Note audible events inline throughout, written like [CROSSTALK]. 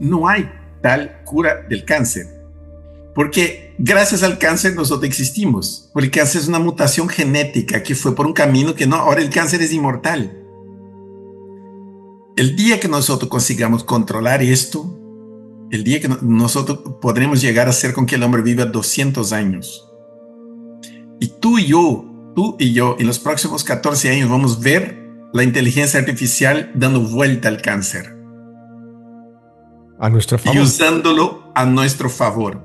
no hay tal cura del cáncer. Porque gracias al cáncer nosotros existimos. Porque el cáncer es una mutación genética que fue por un camino que no, ahora el cáncer es inmortal. El día que nosotros consigamos controlar esto, el día que nosotros podremos llegar a ser con que el hombre viva 200 años. Y tú y yo, tú y yo, en los próximos 14 años vamos a ver la inteligencia artificial dando vuelta al cáncer. A nuestro favor. Y usándolo a nuestro favor.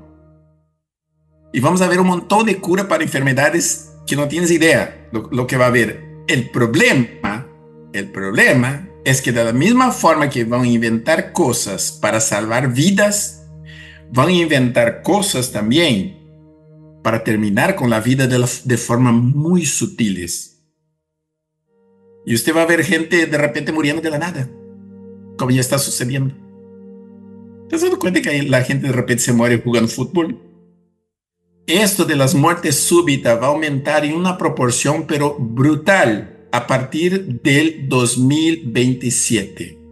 Y vamos a ver un montón de cura para enfermedades que no tienes idea lo, lo que va a haber. El problema, el problema es que de la misma forma que van a inventar cosas para salvar vidas, van a inventar cosas también para terminar con la vida de, la, de forma muy sutiles. Y usted va a ver gente de repente muriendo de la nada, como ya está sucediendo. ¿Te has dado cuenta que la gente de repente se muere jugando fútbol? Esto de las muertes súbitas va a aumentar en una proporción pero brutal a partir del 2027.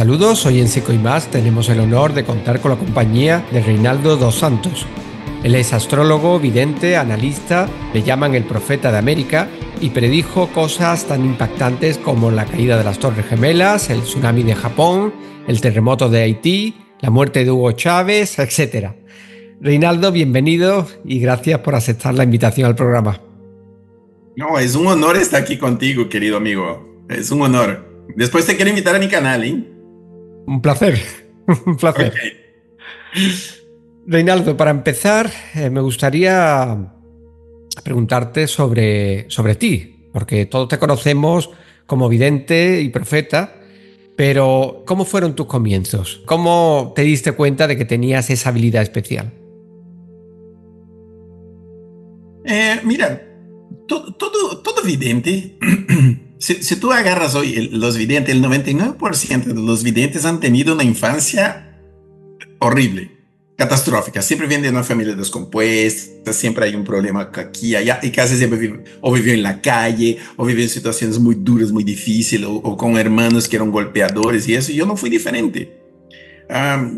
Saludos, hoy en Seco y Más tenemos el honor de contar con la compañía de Reinaldo dos Santos, él es astrólogo, vidente, analista, le llaman el profeta de América y predijo cosas tan impactantes como la caída de las Torres Gemelas, el tsunami de Japón, el terremoto de Haití, la muerte de Hugo Chávez, etc. Reinaldo, bienvenido y gracias por aceptar la invitación al programa. No, es un honor estar aquí contigo, querido amigo. Es un honor. Después te quiero invitar a mi canal, ¿eh? Un placer, [LAUGHS] un placer. Reinaldo, para empezar, eh, me gustaría preguntarte sobre, sobre ti, porque todos te conocemos como vidente y profeta, pero ¿cómo fueron tus comienzos? ¿Cómo te diste cuenta de que tenías esa habilidad especial? Eh, mira, todo, todo, vidente, [CLEARS THROAT] si, tú agarras hoy los videntes, el 99% de los videntes han tenido una infancia horrible catastrófica. Siempre vienen de una familia descompuesta, siempre hay un problema aquí, allá, y casi siempre viven, o vivió en la calle, o vivió en situaciones muy duras, muy difíciles, o, con hermanos que eran golpeadores y eso. Yo no fui diferente.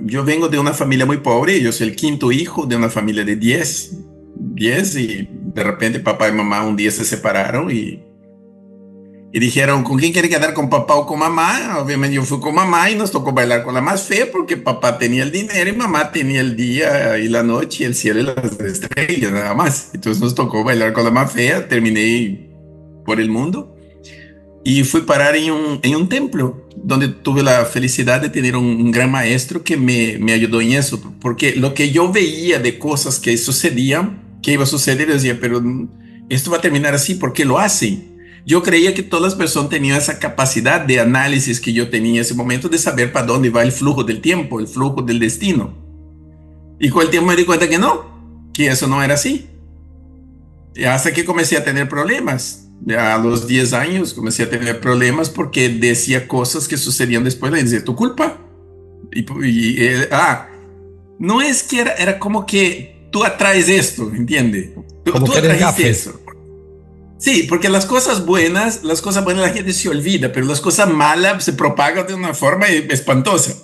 yo vengo de una familia muy pobre, yo soy el quinto hijo de una familia de 10, 10 y de repente papá y mamá un día se separaron y y dijeron, ¿con quién quiere quedar? ¿Con papá o con mamá? Obviamente yo fui con mamá y nos tocó bailar con la más fea porque papá tenía el dinero y mamá tenía el día y la noche y el cielo y las estrellas, nada más. Entonces nos tocó bailar con la más fea, terminé por el mundo y fui parar en un, en un templo donde tuve la felicidad de tener un, un gran maestro que me, me, ayudó en eso, porque lo que yo veía de cosas que sucedían, que iba a suceder, yo decía, pero esto va a terminar así, ¿por qué lo hacen? Yo creía que todas las personas tenían esa capacidad de análisis que yo tenía en ese momento de saber para dónde va el flujo del tiempo, el flujo del destino. Y con el tiempo me di cuenta que no, que eso no era así. Y hasta que comencé a tener problemas. Ya a los 10 años comencé a tener problemas porque decía cosas que sucedían después de decir tu culpa. Y, eh, ah, no es que era, era como que tú atraes esto, ¿entiende? Tú, como tú atraes eso. Sí, porque las cosas buenas, las cosas buenas la gente se olvida, pero las cosas malas se propagan de una forma espantosa.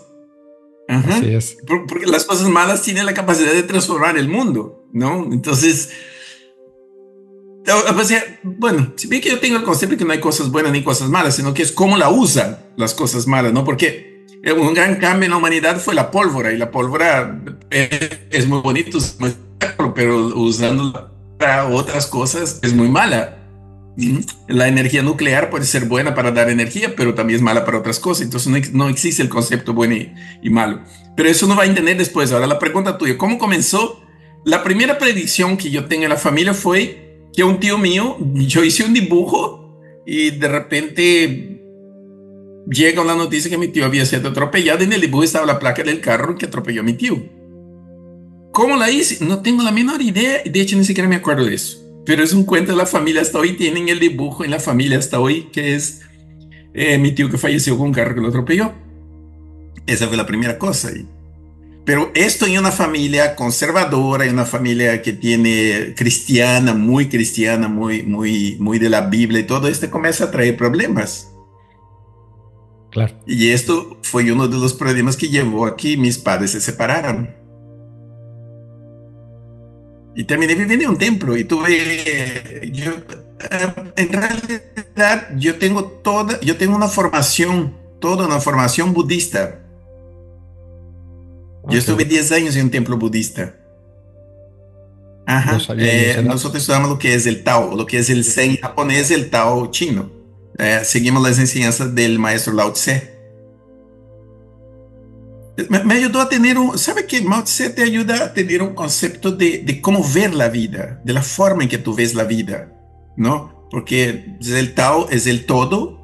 Así es. Porque las cosas malas tienen la capacidad de transformar el mundo, ¿no? Entonces, bueno, si bien que yo tengo el concepto de que no hay cosas buenas ni cosas malas, sino que es cómo la usan las cosas malas, ¿no? Porque un gran cambio en la humanidad fue la pólvora y la pólvora es, muy bonito, pero usando para otras cosas es muy mala. La energía nuclear puede ser buena para dar energía, pero también es mala para otras cosas. Entonces no, existe el concepto bueno y, malo. Pero eso no va a entender después. Ahora la pregunta tuya, ¿cómo comenzó? La primera predicción que yo tengo en la familia fue que un tío mío, yo hice un dibujo y de repente llega una noticia que mi tío había sido atropellado y en el dibujo estaba la placa del carro que atropelló a mi tío. ¿Cómo la hice? No tengo la menor idea. De hecho, ni siquiera me acuerdo de eso pero es un cuento de la familia hasta hoy. Tienen el dibujo en la familia hasta hoy, que es eh, mi tío que falleció con un carro que lo atropelló. Esa fue la primera cosa. Pero esto en una familia conservadora, en una familia que tiene cristiana, muy cristiana, muy, muy, muy de la Biblia y todo esto comienza a traer problemas. Claro. Y esto fue uno de los problemas que llevó a que mis padres se separaran. Y terminé viviendo en un templo y tuve, yo, eh, en realidad, yo tengo toda, yo tengo una formación, toda una formación budista. Yo estuve 10 años en un templo budista. Ajá. Eh, nosotros estudiamos lo que es el Tao, lo que es el Zen japonés, el Tao chino. Eh, seguimos las enseñanzas del maestro Lao Tse. Me, ayudó a tener un, ¿sabe que Tse te ayuda a tener un concepto de, de, cómo ver la vida, de la forma en que tú ves la vida, ¿no? Porque el Tao es el todo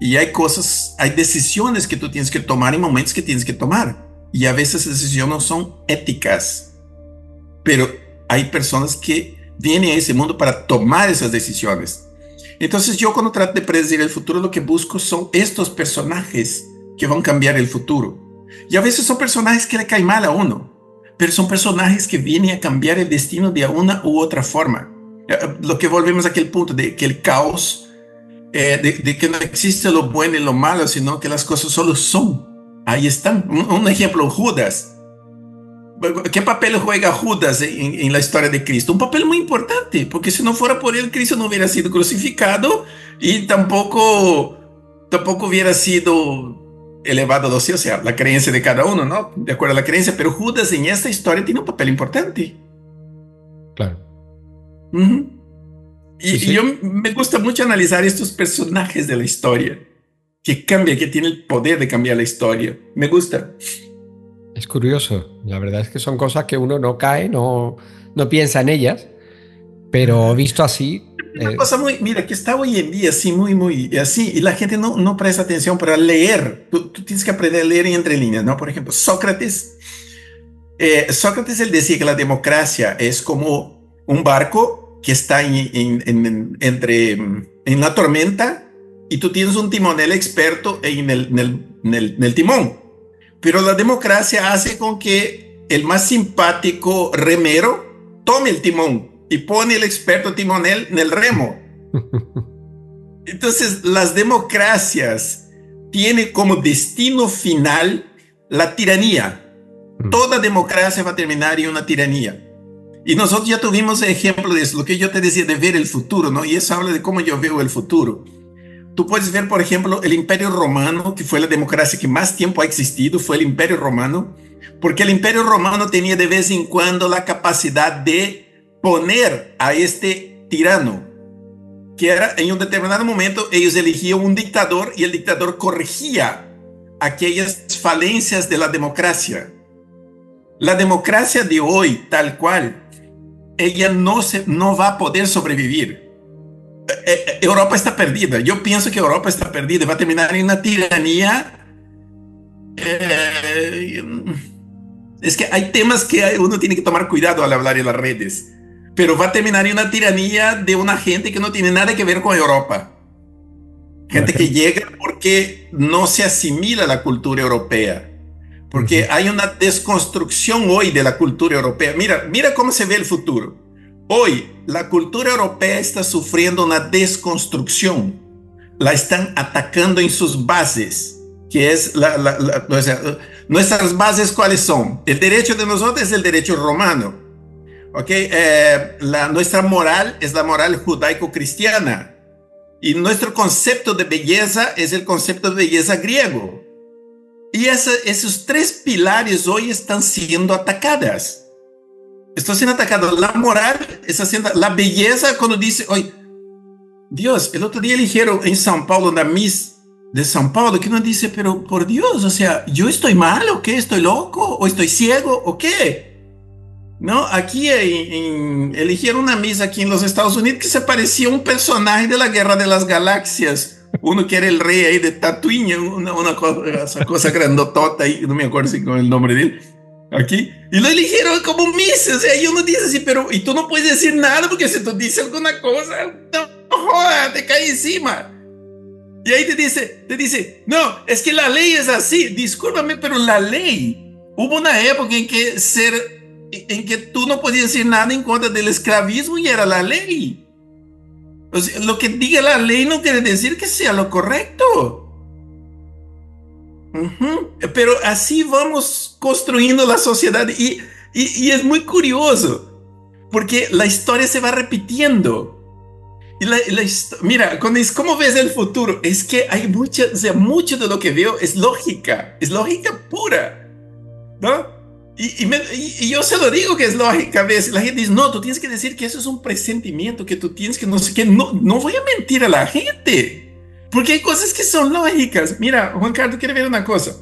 y hay cosas, hay decisiones que tú tienes que tomar en momentos que tienes que tomar. Y a veces esas decisiones no son éticas, pero hay personas que vienen a ese mundo para tomar esas decisiones. Entonces yo cuando trato de predecir el futuro, lo que busco son estos personajes que van a cambiar el futuro. Y a veces son personajes que le caen mal a uno, pero son personajes que vienen a cambiar el destino de una u otra forma. Eh, lo que volvemos a aquel punto de que el caos, eh, de, que no existe lo bueno y lo malo, sino que las cosas solo son. Ahí están. Un, ejemplo, Judas. ¿Qué papel juega Judas en, en, la historia de Cristo? Un papel muy importante, porque si no fuera por él, Cristo no hubiera sido crucificado y tampoco, tampoco hubiera sido elevado a o sea, la creencia de cada uno, ¿no? De acuerdo a la creencia, pero Judas en esta historia tiene un papel importante. Claro. y, yo me gusta mucho analizar estos personajes de la historia, que cambia, que tiene el poder de cambiar la historia. Me gusta. Es curioso, la verdad es que son cosas que uno no cae, no, no piensa en ellas, pero visto así, una eh, cosa muy, mira, que está hoy en día así, muy, muy así, y la gente no, no presta atención para leer. Tú, tienes que aprender a leer entre líneas, ¿no? Por ejemplo, Sócrates. Eh, Sócrates él decía que la democracia es como un barco que está en, en, entre, en la tormenta y tú tienes un timonel experto en el, en el, en el timón. Pero la democracia hace con que el más simpático remero tome el timón y pone el experto timonel en el remo. [LAUGHS] Entonces, las democracias tienen como destino final la tiranía. Mm. Toda democracia va a terminar en una tiranía. Y nosotros ya tuvimos ejemplo de eso, lo que yo te decía de ver el futuro, ¿no? Y eso habla de cómo yo veo el futuro. Tú puedes ver, por ejemplo, el Imperio Romano, que fue la democracia que más tiempo ha existido, fue el Imperio Romano, porque el Imperio Romano tenía de vez en cuando la capacidad de poner a este tirano, que era en un determinado momento ellos elegían un dictador y el dictador corregía aquellas falencias de la democracia. La democracia de hoy, tal cual, ella no, se, no va a poder sobrevivir. Eh, eh, Europa está perdida. Yo pienso que Europa está perdida. Va a terminar en una tiranía. Eh, es que hay temas que uno tiene que tomar cuidado al hablar en las redes pero va a terminar en una tiranía de una gente que no tiene nada que ver con Europa. Gente que llega porque no se asimila a la cultura europea. Porque hay una desconstrucción hoy de la cultura europea. Mira, mira cómo se ve el futuro. Hoy la cultura europea está sufriendo una desconstrucción. La están atacando en sus bases, que es la, la, nuestras bases cuáles son. El derecho de nosotros es el derecho romano ¿ok? Eh, la, nuestra moral es la moral judaico-cristiana y nuestro concepto de belleza es el concepto de belleza griego. Y esos tres pilares hoy están siendo atacadas. Están siendo atacadas. La moral está siendo, la belleza cuando dice, hoy, Dios, el otro día eligieron en São Paulo, la Miss de São Paulo, que uno dice, pero por Dios, o sea, ¿yo estoy mal o qué? ¿Estoy loco o estoy ciego o qué? No, aquí eligieron una misa aquí en los Estados Unidos que se parecía a un personaje de la Guerra de las Galaxias. Uno que era el rey ahí de Tatooine, una, cosa, esa cosa grandotota ahí, no me acuerdo si con el nombre de él. Aquí. Y lo eligieron como misa. O sea, y uno dice así, pero. Y tú no puedes decir nada porque si tú dices alguna cosa, no joda, te cae encima. Y ahí te dice, te dice, no, es que la ley es así, discúlpame, pero la ley, hubo una época en que ser, en que tú no podías decir nada en contra del esclavismo y era la ley. Lo que diga la ley no quiere decir que sea lo correcto. Pero así vamos construyendo la sociedad y, es muy curioso porque la historia se va repitiendo. Y mira, cuando es cómo ves el futuro, es que hay mucha, o mucho de lo que veo es lógica, es lógica pura, ¿no? Y, y, y, yo se lo digo que es lógica a veces. La gente dice, no, tú tienes que decir que eso es un presentimiento, que tú tienes que no sé qué. No, no voy a mentir a la gente, porque hay cosas que son lógicas. Mira, Juan Carlos quiere ver una cosa.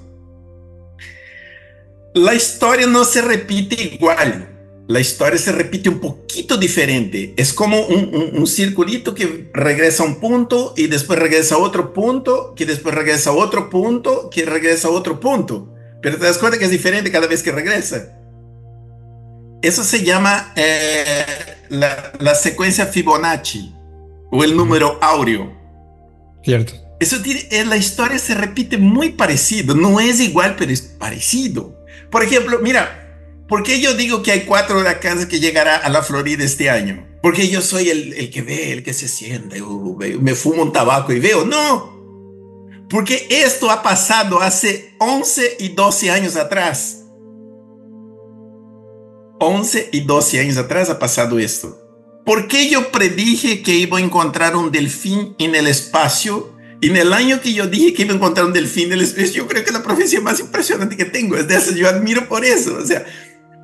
La historia no se repite igual la historia se repite un poquito diferente. Es como un, circulito que regresa a un punto y después regresa a otro punto, que después regresa a otro punto, que regresa a otro punto. Pero te das cuenta que es diferente cada vez que regresa. Eso se llama eh, la, secuencia Fibonacci o el número áureo. Cierto. Eso tiene, en la historia se repite muy parecido. No es igual, pero es parecido. Por ejemplo, mira, ¿Por qué yo digo que hay cuatro huracanes que llegará a la Florida este año? Porque yo soy el, el que ve, el que se siente, uh, me fumo un tabaco y veo. No, porque esto ha pasado hace 11 y 12 años atrás. 11 y 12 años atrás ha pasado esto. ¿Por qué yo predije que iba a encontrar un delfín en el espacio? Y en el año que yo dije que iba a encontrar un delfín en el espacio, yo creo que es la profecía más impresionante que tengo. Es de eso, yo admiro por eso. O sea,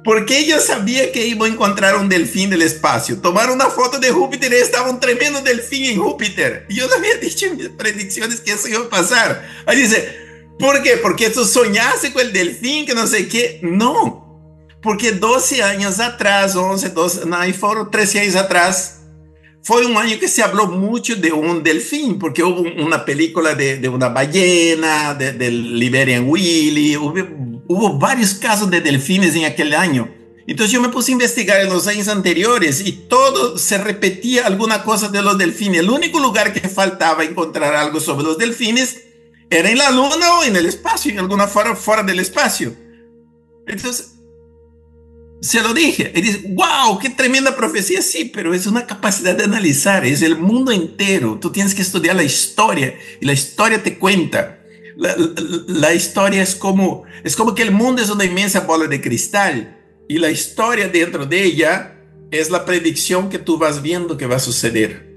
porque yo sabía que iba a encontrar un delfín del espacio. Tomaron una foto de Júpiter y estaba un tremendo delfín en Júpiter. Y yo le había dicho en mis predicciones que eso iba a pasar. Ahí dice, ¿por qué? Porque tú soñaste con el delfín, que no sé qué. No, porque 12 años atrás, 11, 12, no, fueron 13 años atrás, fue un año que se habló mucho de un delfín, porque hubo una película de, de una ballena, del de Liberian Willy, hubo hubo varios casos de delfines en aquel año. Entonces yo me puse a investigar en los años anteriores y todo se repetía alguna cosa de los delfines. El único lugar que faltaba encontrar algo sobre los delfines era en la luna o en el espacio, en alguna forma fuera del espacio. Entonces se lo dije y dice, wow, qué tremenda profecía. Sí, pero es una capacidad de analizar, es el mundo entero. Tú tienes que estudiar la historia y la historia te cuenta la, historia es como, es como que el mundo es una inmensa bola de cristal y la historia dentro de ella es la predicción que tú vas viendo que va a suceder.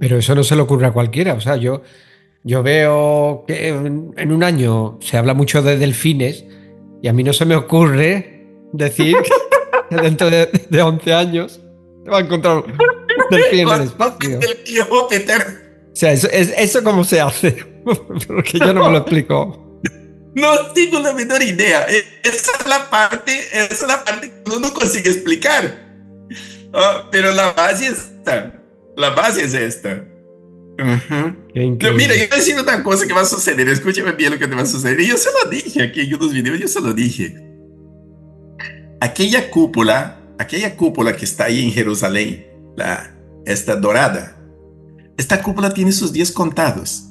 Pero eso no se le ocurre a cualquiera. O sea, yo, yo veo que en, un año se habla mucho de delfines y a mí no se me ocurre decir que [LAUGHS] dentro de, de 11 años se va a encontrar un delfín en el espacio. O sea, eso, eso cómo se hace. [LAUGHS] Porque yo no me lo explico. No tengo la menor idea. E, esa es la parte, esa es la parte que uno no consigue explicar. Ah, pero la base es esta. La base es esta. Pero mira, yo voy a decir otra cosa que va a suceder. Escúchame bien lo que te va a suceder. Y yo se lo dije aquí en unos videos, yo se lo dije. Aquella cúpula, aquella cúpula que está ahí en Jerusalén, la, esta dorada, esta cúpula tiene sus días contados.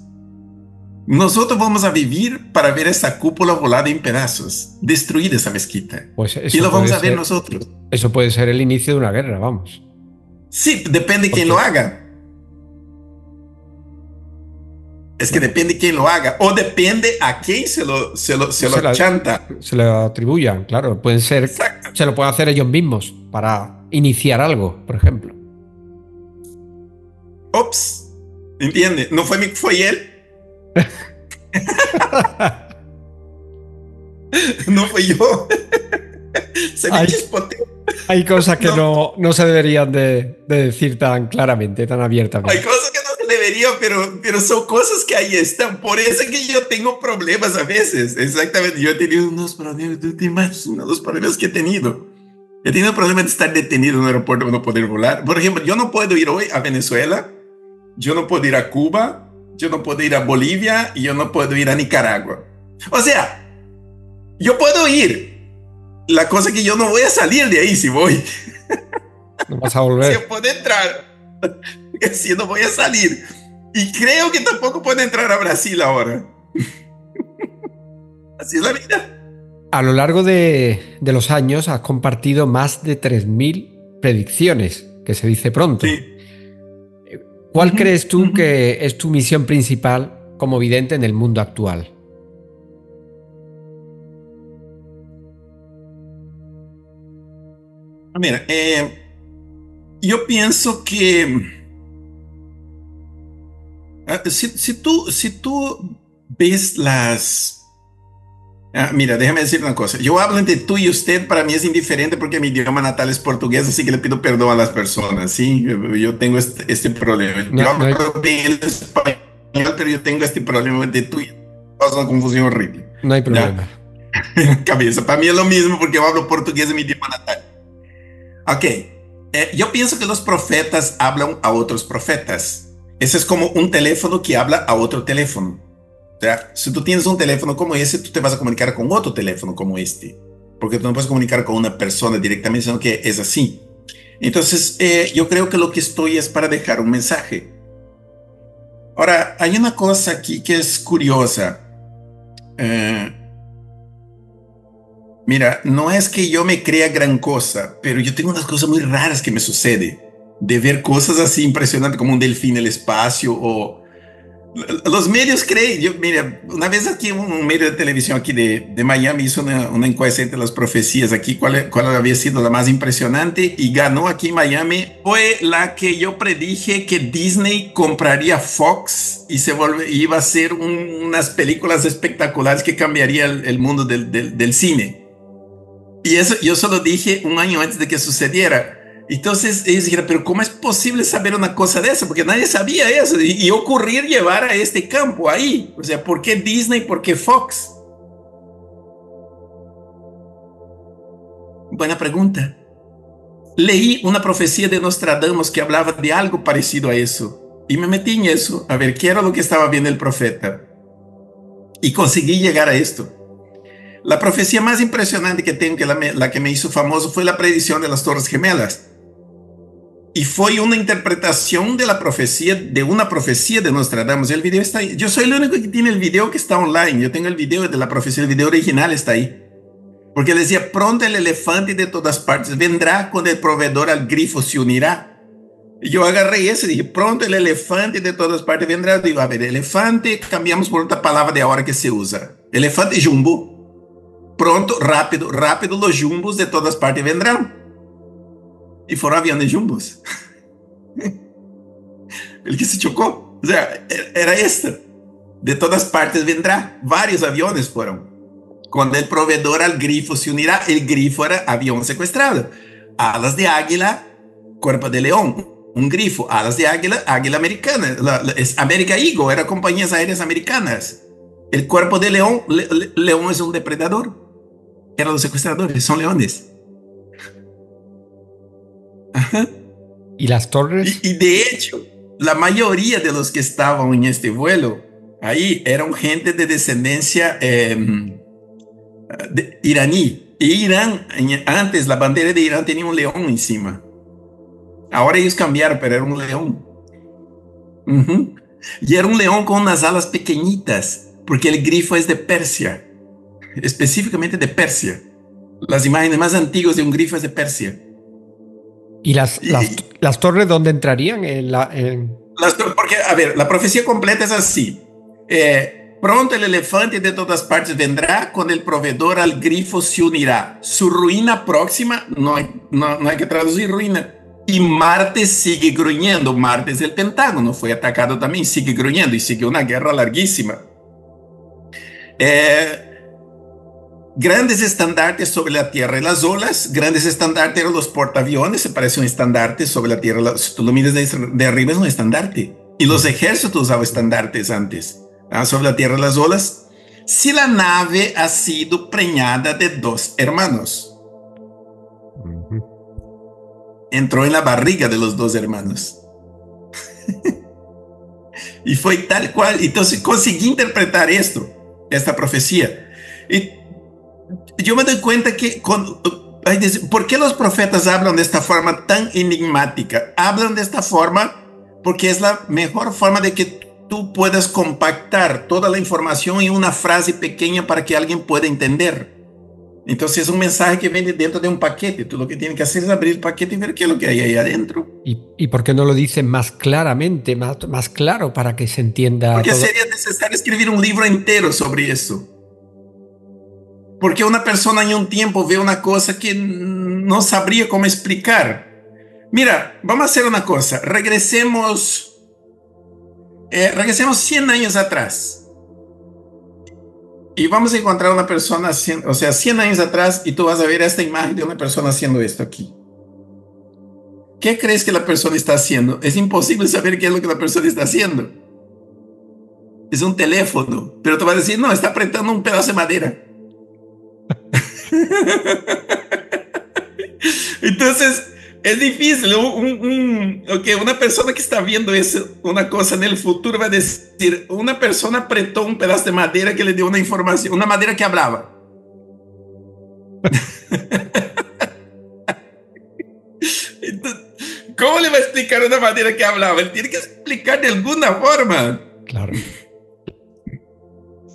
Nosotros vamos a vivir para ver esa cúpula volada en pedazos, destruida esa mezquita. Pues y lo vamos a ver nosotros. Eso puede ser el inicio de una guerra, vamos. Sí, depende de quién lo haga. Es que depende quién lo haga. O depende a quién se lo, se lo, se lo chanta. Se lo atribuyan, claro. Pueden ser. Se lo pueden hacer ellos mismos para iniciar algo, por ejemplo. Ops. ¿Entiende? No fue, fue él. [LAUGHS] no fui yo. [LAUGHS] se me hay, hay cosas que no. no, se deberían de, decir tan claramente, tan abiertamente. Hay cosas que no se deberían, pero, pero son cosas que ahí están. Por eso que yo tengo problemas a veces. Exactamente. Yo he tenido unos problemas. Tú te imaginas los problemas que he tenido. He tenido problemas de estar detenido en un aeropuerto no poder volar. Por ejemplo, yo no puedo ir hoy a Venezuela. Yo no puedo ir a Cuba yo no puedo ir a Bolivia y yo no puedo ir a Nicaragua. O sea, yo puedo ir. La cosa es que yo no voy a salir de ahí si voy. No vas a volver. [LAUGHS] si puedo entrar. [LAUGHS] si no voy a salir. Y creo que tampoco puede entrar a Brasil ahora. [LAUGHS] Así es la vida. A lo largo de, los años has compartido más de 3.000 predicciones, que se dice pronto. ¿Cuál crees tú que es tu misión principal como vidente en el mundo actual? Mira, eh, yo pienso que ah, si, tú, si tú ves las... Ah, mira, déjame decir una cosa. Yo hablo entre tú y usted, para mí es indiferente porque mi idioma natal es portugués, así que le pido perdón a las personas, ¿sí? Yo tengo este, este problema. yo hablo bien español, pero yo tengo este problema de tú y pasa una confusión horrible. No hay problema. [LAUGHS] Cabeza, para mí es lo mismo porque yo hablo portugués en mi idioma natal. Ok, eh, yo pienso que los profetas hablan a otros profetas. Ese es como un teléfono que habla a otro teléfono. Sea, si tú tienes un teléfono como ese, tú te vas a comunicar con otro teléfono como este. Porque tú no puedes comunicar con una persona directamente, sino que es así. Entonces, eh, yo creo que lo que estoy es para dejar un mensaje. Ahora, hay una cosa aquí que es curiosa. Eh, Mira, no es que yo me crea gran cosa, pero yo tengo unas cosas muy raras que me sucede. De ver cosas así impresionantes como un delfín en el espacio o... Los medios creen, yo, mira, una vez aquí un, medio de televisión aquí de, Miami hizo una, una, encuesta entre las profecías aquí, cuál, cuál había sido la más impresionante y ganó aquí en Miami. Fue la que yo predije que Disney compraría Fox y se iba a hacer unas películas espectaculares que cambiaría el, mundo del, del cine. Y eso yo solo dije un año antes de que sucediera. Entonces ellos dijeron, pero ¿cómo es posible saber una cosa de eso? Porque nadie sabía eso. Y, y, ocurrir llevar a este campo ahí. O sea, ¿por qué Disney? ¿Por qué Fox? Buena pregunta. Leí una profecía de Nostradamus que hablaba de algo parecido a eso. Y me metí en eso, a ver qué era lo que estaba viendo el profeta. Y conseguí llegar a esto. La profecía más impresionante que tengo, que la, la, que me hizo famoso, fue la predicción de las Torres Gemelas. Y fue una interpretación de la profecía, de una profecía de Nostradamus. El video está ahí. Yo soy el único que tiene el video que está online. Yo tengo el video de la profecía, el video original está ahí. Porque decía, pronto el elefante de todas partes vendrá con el proveedor al grifo se unirá. Y yo agarré ese y dije, pronto el elefante de todas partes vendrá. Digo, a ver, elefante, cambiamos por otra palabra de ahora que se usa. Elefante jumbo. Pronto, rápido, rápido, los jumbos de todas partes vendrán. Y fueron aviones jumbos. El que se chocó. O sea, era esto. De todas partes vendrá. Varios aviones fueron. Cuando el proveedor al grifo se unirá, el grifo era avión secuestrado. Alas de águila, cuerpo de león. Un grifo, alas de águila, águila americana. La, es América Eagle, era compañías aéreas americanas. El cuerpo de león, león es un depredador eran los secuestradores, son leones. ¿Y las torres? Y, de hecho, la mayoría de los que estaban en este vuelo ahí eran gente de descendencia em, iraní. Y Irán, antes la bandera de Irán tenía un león encima. Ahora ellos cambiaron, pero era un león. Y era un león con unas alas pequeñitas, porque el grifo es de Persia específicamente de Persia. Las imágenes más antiguas de un grifo es de Persia. ¿Y las, las, torres dónde entrarían? En la, porque, a ver, la profecía completa es así. Eh, pronto el elefante de todas partes vendrá, con el proveedor al grifo se unirá. Su ruina próxima, no hay, no, no hay que traducir ruina. Y Marte sigue gruñendo. Marte es el Pentágono, fue atacado también, sigue gruñendo y sigue una guerra larguísima. Eh, grandes estandartes sobre la tierra y las olas. Grandes estandartes eran los portaaviones, se parece un estandarte sobre la tierra. Si tú lo miras de, arriba es un estandarte. Y los ejércitos usaban estandartes antes, ¿ah? sobre la tierra y las olas. Si la nave ha sido preñada de dos hermanos. Entró en la barriga de los dos hermanos. [LAUGHS] y fue tal cual. Entonces conseguí interpretar esto, esta profecía. Y yo me doy cuenta que con, ¿por qué los profetas hablan de esta forma tan enigmática? Hablan de esta forma porque es la mejor forma de que tú puedas compactar toda la información en una frase pequeña para que alguien pueda entender. Entonces es un mensaje que viene dentro de un paquete. Tú lo que tienes que hacer es abrir el paquete y ver qué es lo que hay ahí adentro. ¿Y, y por qué no lo dice más claramente, más, más claro para que se entienda? Porque sería necesario escribir un libro entero sobre eso. Porque una persona en un tiempo ve una cosa que no sabría cómo explicar. Mira, vamos a hacer una cosa. Regresemos, eh, regresemos 100 años atrás y vamos a encontrar una persona, o sea, 100 años atrás, y tú vas a ver esta imagen de una persona haciendo esto aquí. ¿Qué crees que la persona está haciendo? Es imposible saber qué es lo que la persona está haciendo. Es un teléfono, pero te vas a decir, no, está apretando un pedazo de madera. [LAUGHS] Entonces, es difícil. Un, una persona que está viendo eso, una cosa en el futuro va a decir, una persona apretó un pedazo de madera que le dio una información, una madera que hablaba. [LAUGHS] ¿Cómo le va a explicar una madera que hablaba? Él tiene que explicar de alguna forma. Claro.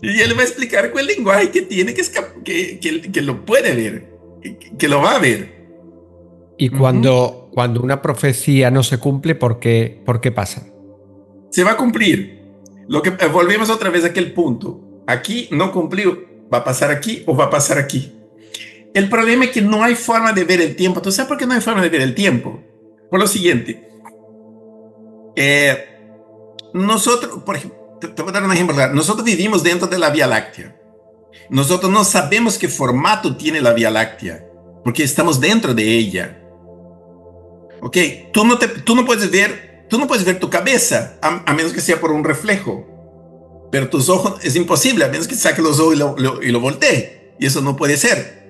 Y él va a explicar con el lenguaje que tiene que, que, que, que lo puede ver, que lo va a ver. Y cuando, cuando una profecía no se cumple, ¿por qué, ¿por qué pasa? Se va a cumplir. Lo que eh, volvemos otra vez a aquel punto. Aquí no cumplió. ¿Va a pasar aquí o va a pasar aquí? El problema es que no hay forma de ver el tiempo. ¿Tú sabes por qué no hay forma de ver el tiempo? Por lo siguiente. Eh, nosotros, por ejemplo, te, te voy a dar un ejemplo. Nosotros vivimos dentro de la Vía Láctea. Nosotros no sabemos qué formato tiene la Vía Láctea, porque estamos dentro de ella. Ok, tú no, te, tú no puedes ver, tú no puedes ver tu cabeza a, menos que sea por un reflejo. Pero tus ojos es imposible, a menos que saque los ojos y lo, y lo voltee. Y eso no puede ser.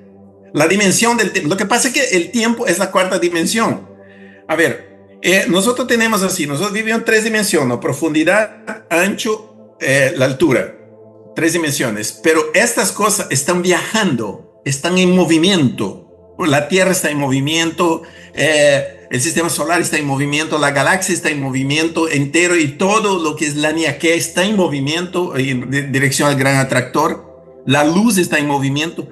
La dimensión del tiempo. Lo que pasa es que el tiempo es la cuarta dimensión. A ver, eh, nosotros tenemos así, nosotros vivimos en tres dimensiones, profundidad, ancho, eh, la altura. Tres dimensiones. Pero estas cosas están viajando, están en movimiento. La Tierra está en movimiento. Eh, el sistema solar está en movimiento, la galaxia está en movimiento entero y todo lo que es la Niaquea está en movimiento en dirección al gran atractor. La luz está en movimiento,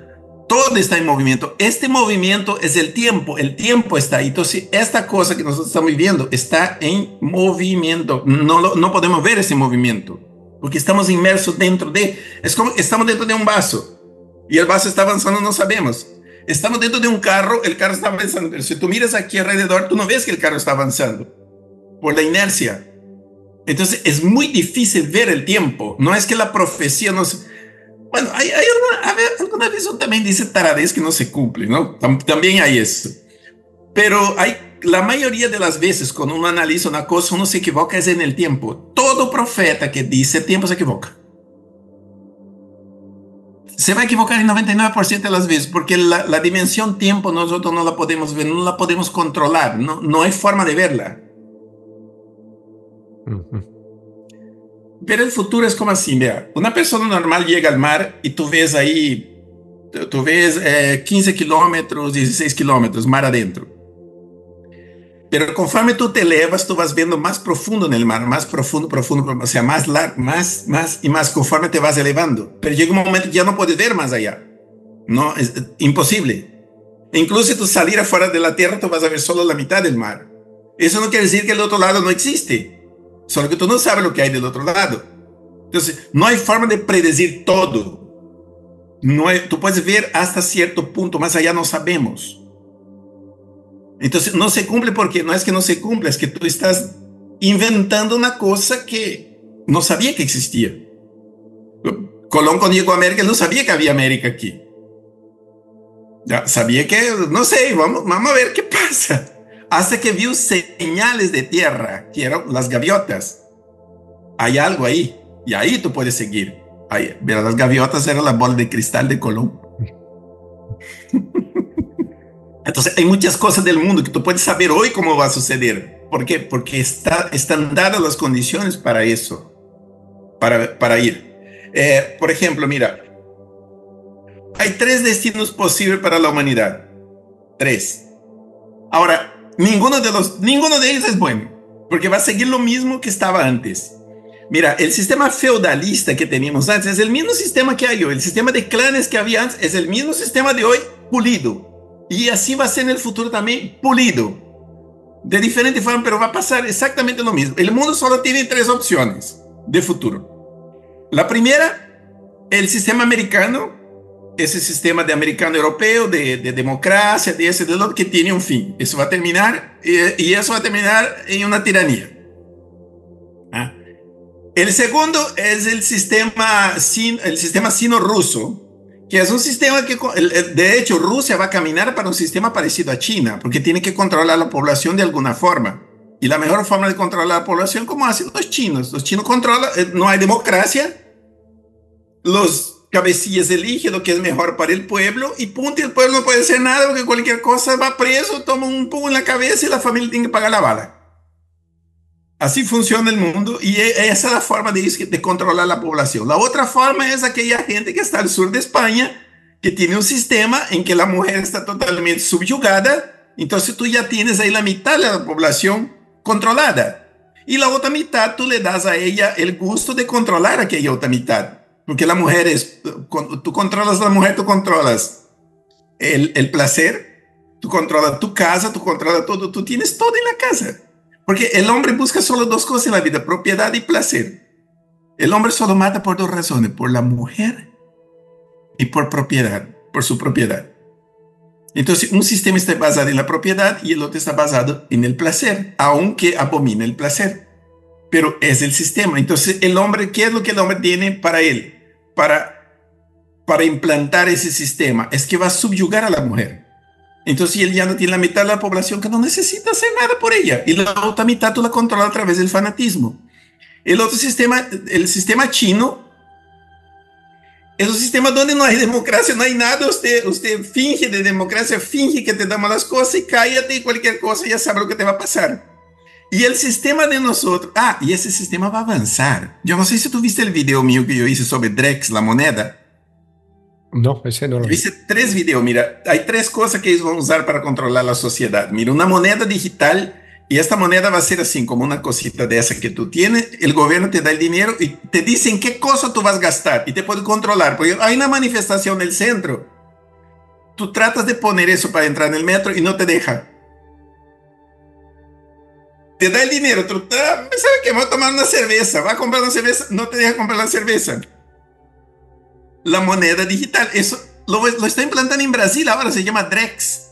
todo está en movimiento. Este movimiento es el tiempo, el tiempo está ahí. Entonces, esta cosa que nosotros estamos viviendo está en movimiento. No, no podemos ver ese movimiento porque estamos inmersos dentro de, es como estamos dentro de un vaso y el vaso está avanzando, no sabemos. Estamos dentro de un carro, el carro está avanzando, si tú miras aquí alrededor, tú no ves que el carro está avanzando por la inercia. Entonces es muy difícil ver el tiempo. No es que la profecía no se... Bueno, hay, hay una, a ver, alguna vez también dice taradez que no se cumple, ¿no? También hay eso. Pero hay, la mayoría de las veces cuando uno analiza una cosa, uno se equivoca es en el tiempo. Todo profeta que dice tiempo se equivoca se va a equivocar el 99% de las veces, porque la, la, dimensión tiempo nosotros no la podemos ver, no la podemos controlar, no, no hay forma de verla. Pero el futuro es como así, vea, una persona normal llega al mar y tú ves ahí, tú ves eh, 15 kilómetros, 16 kilómetros, mar adentro. Pero conforme tú te elevas, tú vas viendo más profundo en el mar, más profundo, profundo, o sea, más largo, más, más y más conforme te vas elevando. Pero llega un momento que ya no puedes ver más allá. No, es, imposible. incluso si tú salir afuera de la tierra, tú vas a ver solo la mitad del mar. Eso no quiere decir que el otro lado no existe. Solo que tú no sabes lo que hay del otro lado. Entonces, no hay forma de predecir todo. No tú puedes ver hasta cierto punto, más allá no sabemos. Entonces no se cumple porque no es que no se cumple, es que tú estás inventando una cosa que no sabía que existía. Colón cuando llegó a América no sabía que había América aquí. Ya sabía que, no sé, vamos, vamos a ver qué pasa. Hasta que vio señales de tierra, que las gaviotas. Hay algo ahí, y ahí tú puedes seguir. Ahí, las gaviotas eran la bola de cristal de Colón. [LAUGHS] Entonces hay muchas cosas del mundo que tú puedes saber hoy cómo va a suceder. ¿Por qué? Porque está, están dadas las condiciones para eso, para, para ir. Eh, por ejemplo, mira, hay tres destinos posibles para la humanidad. Tres. Ahora, ninguno de, los, ninguno de ellos es bueno. porque va a seguir lo mismo que estaba antes. Mira, el sistema feudalista que teníamos antes es el mismo sistema que hay hoy. El sistema de clanes que había antes es el mismo sistema de hoy pulido. Y así va a ser en el futuro también pulido. De diferente forma, pero va a pasar exactamente lo mismo. El mundo solo tiene tres opciones de futuro. La primera, el sistema americano, ese sistema de americano europeo, de, democracia, de ese, de lo que tiene un fin. Eso va a terminar y, eso va a terminar en una tiranía. ¿Ah? El segundo es el sistema, el sistema sino-ruso, que es un sistema que, de hecho, Rusia va a caminar para un sistema parecido a China, porque tiene que controlar la población de alguna forma. Y la mejor forma de controlar la población, como hacen los chinos. Los chinos controlan, eh, no hay democracia, los cabecillas eligen lo que es mejor para el pueblo y punto, y el pueblo no puede hacer nada porque cualquier cosa va preso, toma un pum en la cabeza y la familia tiene que pagar la bala. Así funciona el mundo y e, esa es la forma de, de controlar la población. La otra forma es aquella gente que está al sur de España, que tiene un sistema en que la mujer está totalmente subyugada, entonces tú ya tienes ahí la mitad de la población controlada. Y la otra mitad tú le das a ella el gusto de controlar aquella otra mitad. Porque la mujer es, tú controlas a la mujer, tú controlas el, el placer, tú controlas tu casa, tú controlas todo, tú tienes todo en la casa. Porque el hombre busca solo dos cosas en la vida, propiedad y placer. El hombre solo mata por dos razones, por la mujer y por propiedad, por su propiedad. Entonces, un sistema está basado en la propiedad y el otro está basado en el placer, aunque abomina el placer. Pero es el sistema. Entonces, el hombre, ¿qué es lo que el hombre tiene para él? Para, para implantar ese sistema. Es que va a subyugar a la mujer. Entonces, él ya no tiene la mitad de la población que no necesita hacer nada por ella. Y la otra mitad tú la controlas a través del fanatismo. El otro sistema, el sistema chino, es un sistema donde no hay democracia, no hay nada. Usted, usted finge de democracia, finge que te damos las cosas y cállate y cualquier cosa ya sabe lo que te va a pasar. Y el sistema de nosotros, ah, y ese sistema va a avanzar. Yo no sé si tú viste el video mío que yo hice sobre Drex, la moneda. No, ese no lo vi. Hice tres videos, mira, hay tres cosas que ellos van a usar para controlar la sociedad. Mira, una moneda digital y esta moneda va a ser así, como una cosita de esa que tú tienes. El gobierno te da el dinero y te dicen qué cosa tú vas a gastar y te puede controlar. Porque hay una manifestación en el centro. Tú tratas de poner eso para entrar en el metro y no te deja. Te da el dinero, tú sabes que va a tomar una cerveza, va a comprar una cerveza, no te deja comprar la cerveza. La moneda digital, eso lo, lo está implantando en Brasil, ahora se llama Drex.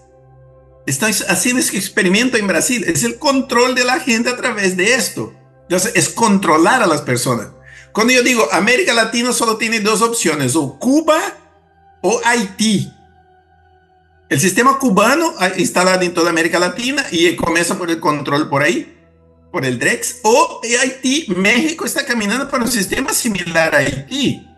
Están haciendo ese experimento en Brasil. Es el control de la gente a través de esto. Entonces, es controlar a las personas. Cuando yo digo América Latina solo tiene dos opciones, o Cuba o Haití. El sistema cubano instalado en toda América Latina y comienza por el control por ahí, por el DREX, o Haití, México está caminando para un sistema similar a Haití,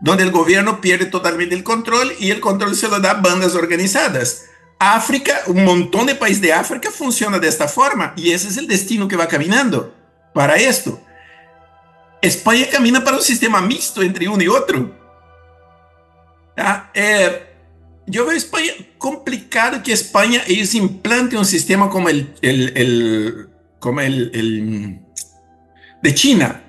donde el gobierno pierde totalmente el control y el control se lo da a bandas organizadas. África, un montón de países de África funciona de esta forma y ese es el destino que va caminando para esto. España camina para un sistema mixto entre uno y otro. Eh, yo veo España complicado que España ellos implanten un sistema como el, el, como el, el de China.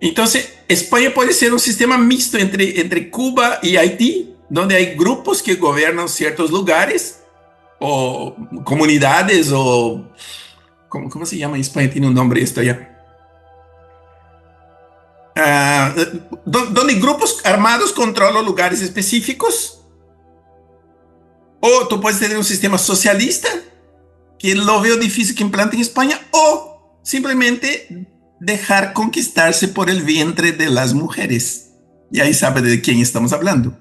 Entonces, España puede ser un sistema mixto entre, entre Cuba y Haití donde hay grupos que gobiernan ciertos lugares o comunidades o... ¿Cómo, cómo se llama en España? Tiene un nombre esto ya. Uh, donde grupos armados controlan lugares específicos. O tú puedes tener un sistema socialista, que lo veo difícil que implante en España, o simplemente dejar conquistarse por el vientre de las mujeres. Y ahí sabe de quién estamos hablando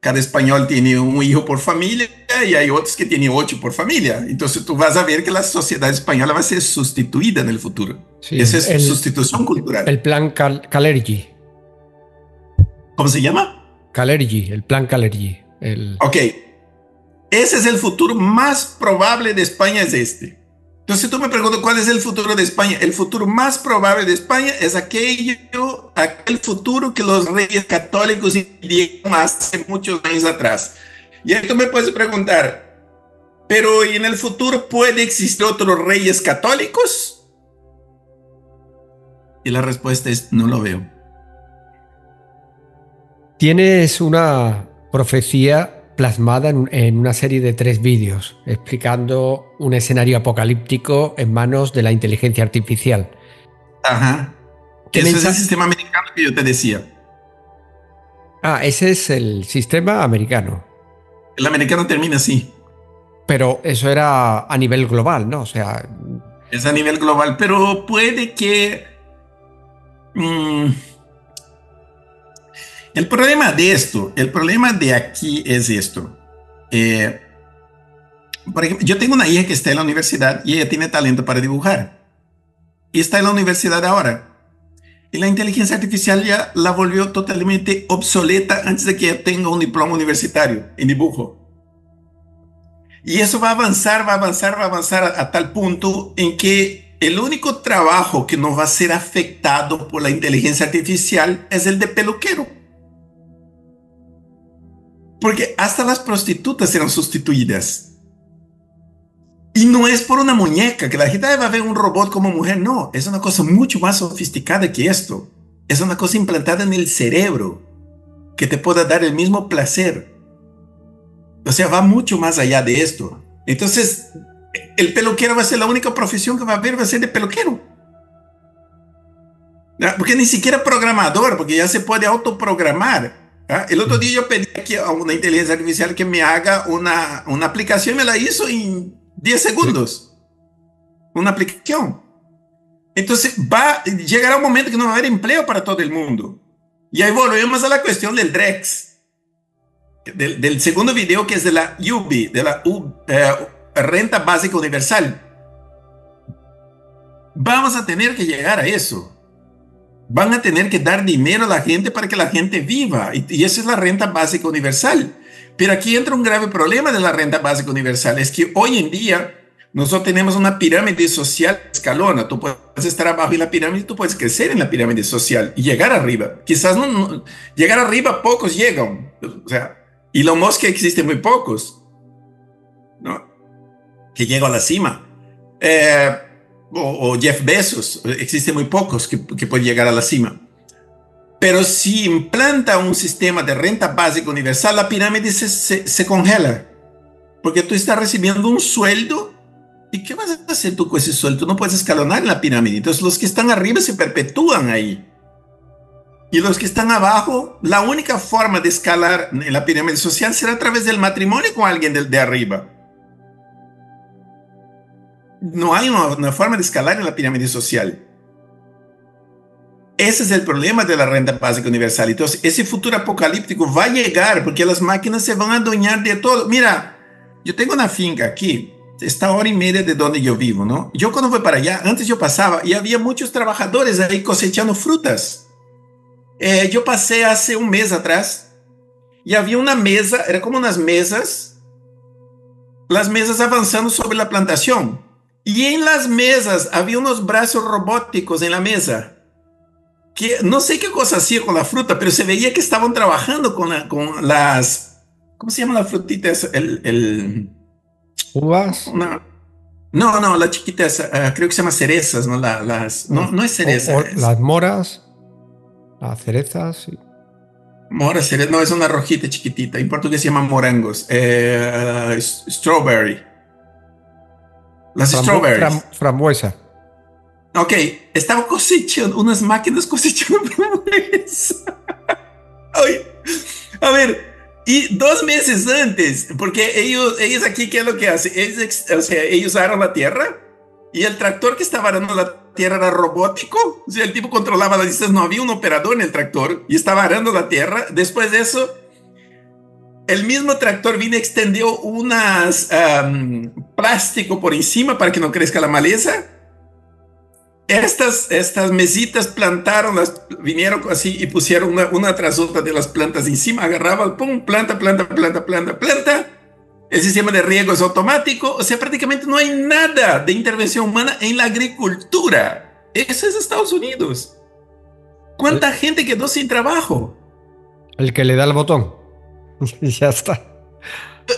cada español tiene un hijo por familia y hay otros que tienen ocho por familia. Entonces tú vas a ver que la sociedad española va a ser sustituida en el futuro. Esa es sustitución cultural. El plan Calergi. ¿Cómo se llama? Calergi, el plan Calergi. El... Ok. Ese es el futuro más probable de España, es este. Entonces, tú me preguntas cuál es el futuro de España, el futuro más probable de España es aquello, aquel futuro que los reyes católicos dieron hace muchos años atrás. Y ahí tú me puedes preguntar, Pero en el futuro puede existir otros reyes católicos. Y la respuesta es no lo veo. Tienes una profecía plasmada en, una serie de tres vídeos explicando un escenario apocalíptico en manos de la inteligencia artificial. Ajá. Ese es el sistema americano que yo te decía. Ah, ese es el sistema americano. El americano termina así. Pero eso era a nivel global, ¿no? O sea. Es a nivel global, pero puede que. Mm, el problema de esto, el problema de aquí es esto. Eh, por ejemplo, yo tengo una hija que está en la universidad y ella tiene talento para dibujar. Y está en la universidad ahora. Y la inteligencia artificial ya la volvió totalmente obsoleta antes de que tenga un diploma universitario en dibujo. Y eso va a avanzar, va a avanzar, va a avanzar a, tal punto en que el único trabajo que no va a ser afectado por la inteligencia artificial es el de peluquero. Porque hasta las prostitutas serán sustituidas. Y no es por una muñeca, que la gente va a ver un robot como mujer, no, es una cosa mucho más sofisticada que esto. Es una cosa implantada en el cerebro que te pueda dar el mismo placer. O sea, va mucho más allá de esto. Entonces, el peluquero va a ser la única profesión que va a haber, va a ser de peluquero. Porque ni siquiera programador, porque ya se puede autoprogramar. El otro día yo pedí aquí a una inteligencia artificial que me haga una, una aplicación y me la hizo en 10 segundos. Una aplicación. Entonces va, llegará un momento que no va a haber empleo para todo el mundo. Y ahí volvemos a la cuestión del DREX. Del, del segundo video que es de la UBI, de la eh, renta básica universal. Vamos a tener que llegar a eso. Van a tener que dar dinero a la gente para que la gente viva. Y, y esa es la renta básica universal. Pero aquí entra un grave problema de la renta básica universal, es que hoy en día nosotros tenemos una pirámide social escalona. Tú puedes estar abajo en la pirámide, tú puedes crecer en la pirámide social y llegar arriba. Quizás no, llegar arriba pocos llegan. O sea, más que existen muy pocos, ¿no? Que llegan a la cima. Eh, o, Jeff Bezos, existen muy pocos que pueden llegar a la cima. Pero si implanta un sistema de renta básica universal, la pirámide se, congela. Porque tú estás recibiendo un sueldo. ¿Y qué vas a hacer tú con ese sueldo? No puedes escalonar en la pirámide. Entonces los que están arriba se perpetúan ahí. Y los que están abajo, la única forma de escalar en la pirámide social será a través del matrimonio con alguien de, de arriba. No hay una forma de escalar en la pirámide social. Ese es el problema de la renta básica universal. Entonces, ese futuro apocalíptico va a llegar porque las máquinas se van a adueñar de todo. Mira, yo tengo una finca aquí, está a hora y media de donde yo vivo, ¿no? Yo cuando voy para allá, antes yo pasaba y había muchos trabajadores ahí cosechando frutas. Eh, yo pasé hace un mes atrás y había una mesa, era como unas mesas, las mesas avanzando sobre la plantación. Y en las mesas había unos brazos robóticos en la mesa que no sé qué cosa hacía con la fruta, pero se veía que estaban trabajando con, con las, ¿cómo se llaman las frutitas? El, el uvas. No, no, las chiquitas, uh, creo que se llama cerezas, no las, no, no es cereza. O, Las moras, las cerezas. Sí. Moras, cereza, no, es una rojita chiquitita. En portugués se llaman morangos. Eh, strawberry. Las strawberries. Fram, frambuesa. Ok, estaba cosechando, unas máquinas cosechando [LAUGHS] a ver, y dos meses antes, porque ellos, ellos aquí, ¿qué es lo que hacen? Ellos, o sea, ellos aran la tierra y el tractor que estaba arando la tierra era robótico. O sea, el tipo controlaba las distancias, no había un operador en el tractor y estaba arando la tierra. Después de eso, el mismo tractor vino y extendió unas plástico por encima para que no crezca la maleza estas, estas mesitas plantaron, las, vinieron así y pusieron una, una tras otra de las plantas encima, agarraban, pum, planta, planta, planta, planta, planta. El sistema de riego es automático, o sea, prácticamente no hay nada de intervención humana en la agricultura. Eso es Estados Unidos. ¿Cuánta gente quedó sin trabajo? El que le da el botón. [LAUGHS] ya está.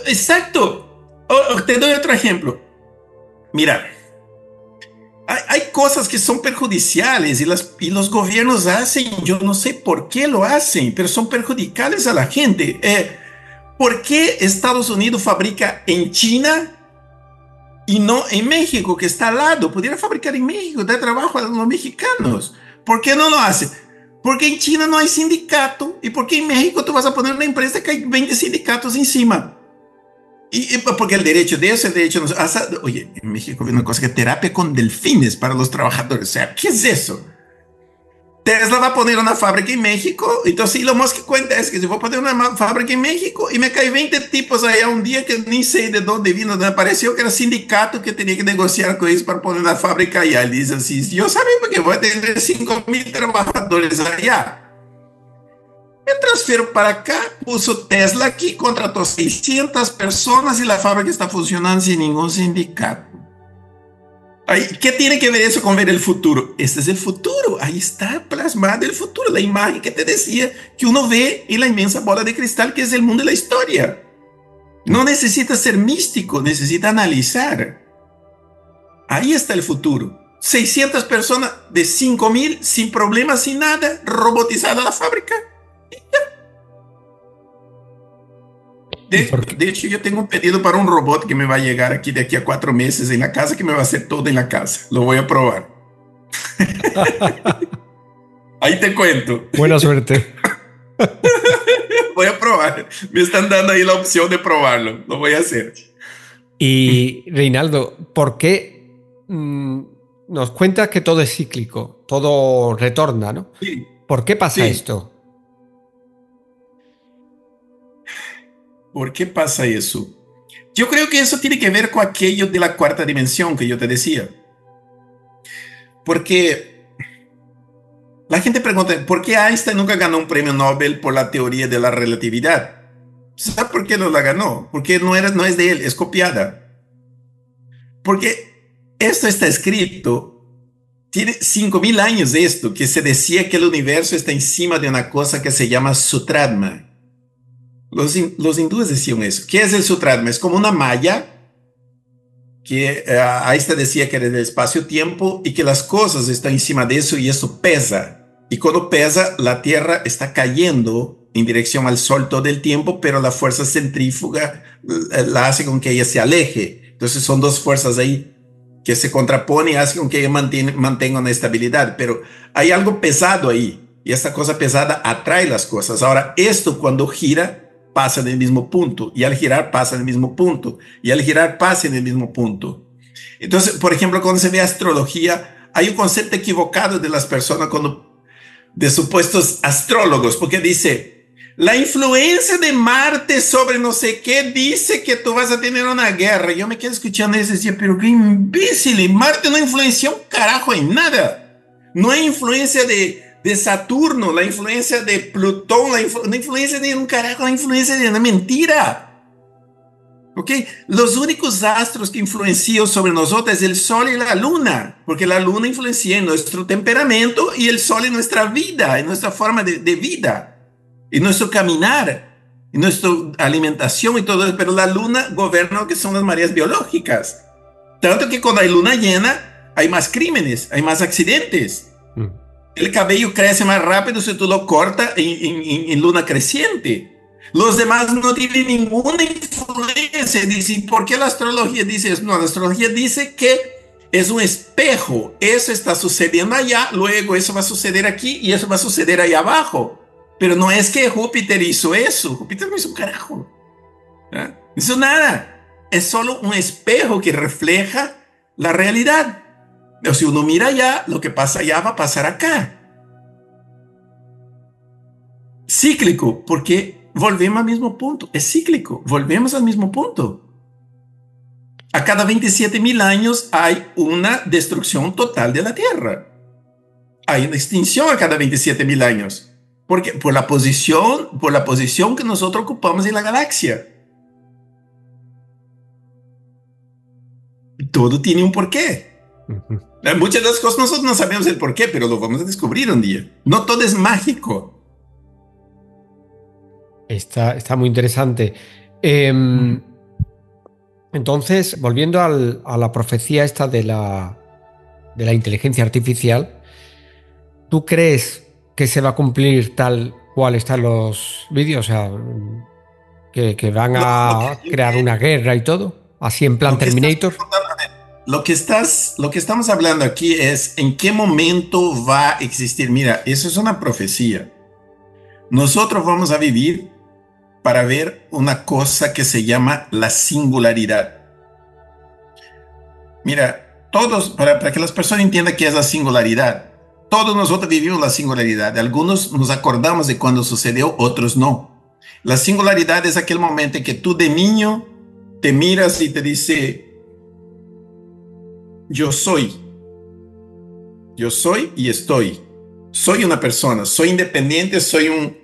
Exacto. te doy otro ejemplo. Mira, hay, cosas que son perjudiciales y, las, y los gobiernos hacen, yo no por qué lo hacen, pero son perjudiciales a la gente. Eh, ¿Por qué Estados Unidos fabrica en China y no en México, que está al lado? Pudiera fabricar en México, dar trabajo a los mexicanos. ¿Por qué no lo hace? Porque en China no hay sindicato y porque en México tú vas a poner una empresa que hay 20 sindicatos encima. Y, porque el derecho de eso, el derecho... Hasta, oye, en México hay una cosa que terapia con delfines para los trabajadores. O sea, ¿qué es eso? Tesla va a poner una fábrica en México. Entonces, lo más que cuenta es que si voy a poner una fábrica en México y me cae 20 tipos allá un día que ni sé de dónde vino, me pareció que era sindicato que tenía que negociar con ellos para poner una fábrica allá. Él dice así, yo sabía que voy a tener 5 mil trabajadores allá. Me transfiero para acá, puso Tesla aquí, contrató 600 personas y la fábrica está funcionando sin ningún sindicato. ¿Qué tiene que ver eso con ver el futuro? Este es el futuro. Ahí está plasmado el futuro, la imagen que te decía que uno ve en la inmensa bola de cristal que es el mundo de la historia. No necesita ser místico, necesita analizar. Ahí está el futuro. 600 personas de 5000 sin problemas, sin nada, robotizada la fábrica. De, hecho, yo tengo un pedido para un robot que me va a llegar aquí de aquí a cuatro meses en la casa, que me va a hacer todo en la casa. Lo voy a probar. [LAUGHS] Ahí te cuento. Buena suerte. [LAUGHS] voy a probar. Me están dando ahí la opción de probarlo. Lo voy a hacer. Y Reinaldo, ¿por qué mm, nos cuenta que todo es cíclico? Todo retorna, ¿no? Sí. ¿Por qué pasa esto? ¿Por qué pasa eso? Yo creo que eso tiene que ver con aquello de la cuarta dimensión que yo te decía. Porque la gente pregunta, ¿por qué Einstein nunca ganó un premio Nobel por la teoría de la relatividad? ¿Sabe por qué no la ganó? Porque no, era, no es de él, es copiada. Porque esto está escrito, tiene 5.000 años esto, que se decía que el universo está encima de una cosa que se llama Sutradma, los, los hindúes decían eso. ¿Qué es el sutradma? Es como una malla que uh, ahí está decía que era del espacio-tiempo y que las cosas están encima de eso y eso pesa. Y cuando pesa, la Tierra está cayendo en dirección al Sol todo el tiempo, pero la fuerza centrífuga eh, la hace con que ella se aleje. Entonces son dos fuerzas ahí que se contraponen y hacen con que ella mantenga, mantenga una estabilidad. Pero hay algo pesado ahí y esta cosa pesada atrae las cosas. Ahora, esto cuando gira, pasa en el mismo punto y al girar pasa en el mismo punto y al girar pasa en el mismo punto. Entonces, por ejemplo, cuando se ve astrología, hay un concepto equivocado de las personas cuando de supuestos astrólogos, porque dice, la influencia de Marte sobre no sé qué dice que tú vas a tener una guerra. Yo me quedo escuchando y decía, pero qué imbécil, Marte no influencia un carajo en nada. No hay influencia de, de Saturno, la influencia de Plutón, la, influencia de un carajo, la influencia de una mentira. ¿Ok? Los únicos astros que influencian sobre nosotros es el Sol y la Luna, porque la Luna influencia en nuestro temperamento y el Sol en nuestra vida, en nuestra forma de, vida, en nuestro caminar, en nuestra alimentación y todo eso. Pero la Luna gobierna lo que son las mareas biológicas. Tanto que cuando hay luna llena, hay más crímenes, hay más accidentes. Mm el cabello crece más rápido si tú lo cortas en, luna creciente. Los demás no tienen ninguna influencia. Dicen, ¿por qué la astrología dice eso? No, la astrología dice que es un espejo. Eso está sucediendo allá, luego eso va a suceder aquí y eso va a suceder ahí abajo. Pero no es que Júpiter hizo eso. Júpiter no hizo un carajo. No hizo nada. Es solo un espejo que refleja la realidad. Pero si uno mira allá, lo que pasa allá va a pasar acá. Cíclico, porque volvemos al mismo punto. Es cíclico, volvemos al mismo punto. A cada 27 mil años hay una destrucción total de la Tierra. Hay una extinción a cada 27 mil años. Porque por la posición, por la posición que nosotros ocupamos en la galaxia. Todo tiene un porqué. Muchas de las cosas nosotros no sabemos el por qué, pero lo vamos a descubrir un día. No todo es mágico. Está, está muy interesante. Em, Entonces, volviendo a la profecía esta de la, de la inteligencia artificial, ¿tú crees que se va a cumplir tal cual están los vídeos? O sea, que, van a crear una guerra y todo, así en plan Terminator. Lo que, estás, lo que estamos hablando aquí es en qué momento va a existir. Mira, eso es una profecía. Nosotros vamos a vivir para ver una cosa que se llama la singularidad. Mira, todos, para, que las personas entiendan qué es la singularidad, todos nosotros vivimos la singularidad. Algunos nos acordamos de cuando sucedió, otros no. La singularidad es aquel momento en que tú de niño te miras y te dice, yo soy, yo soy y estoy, soy una persona, soy independiente, soy un,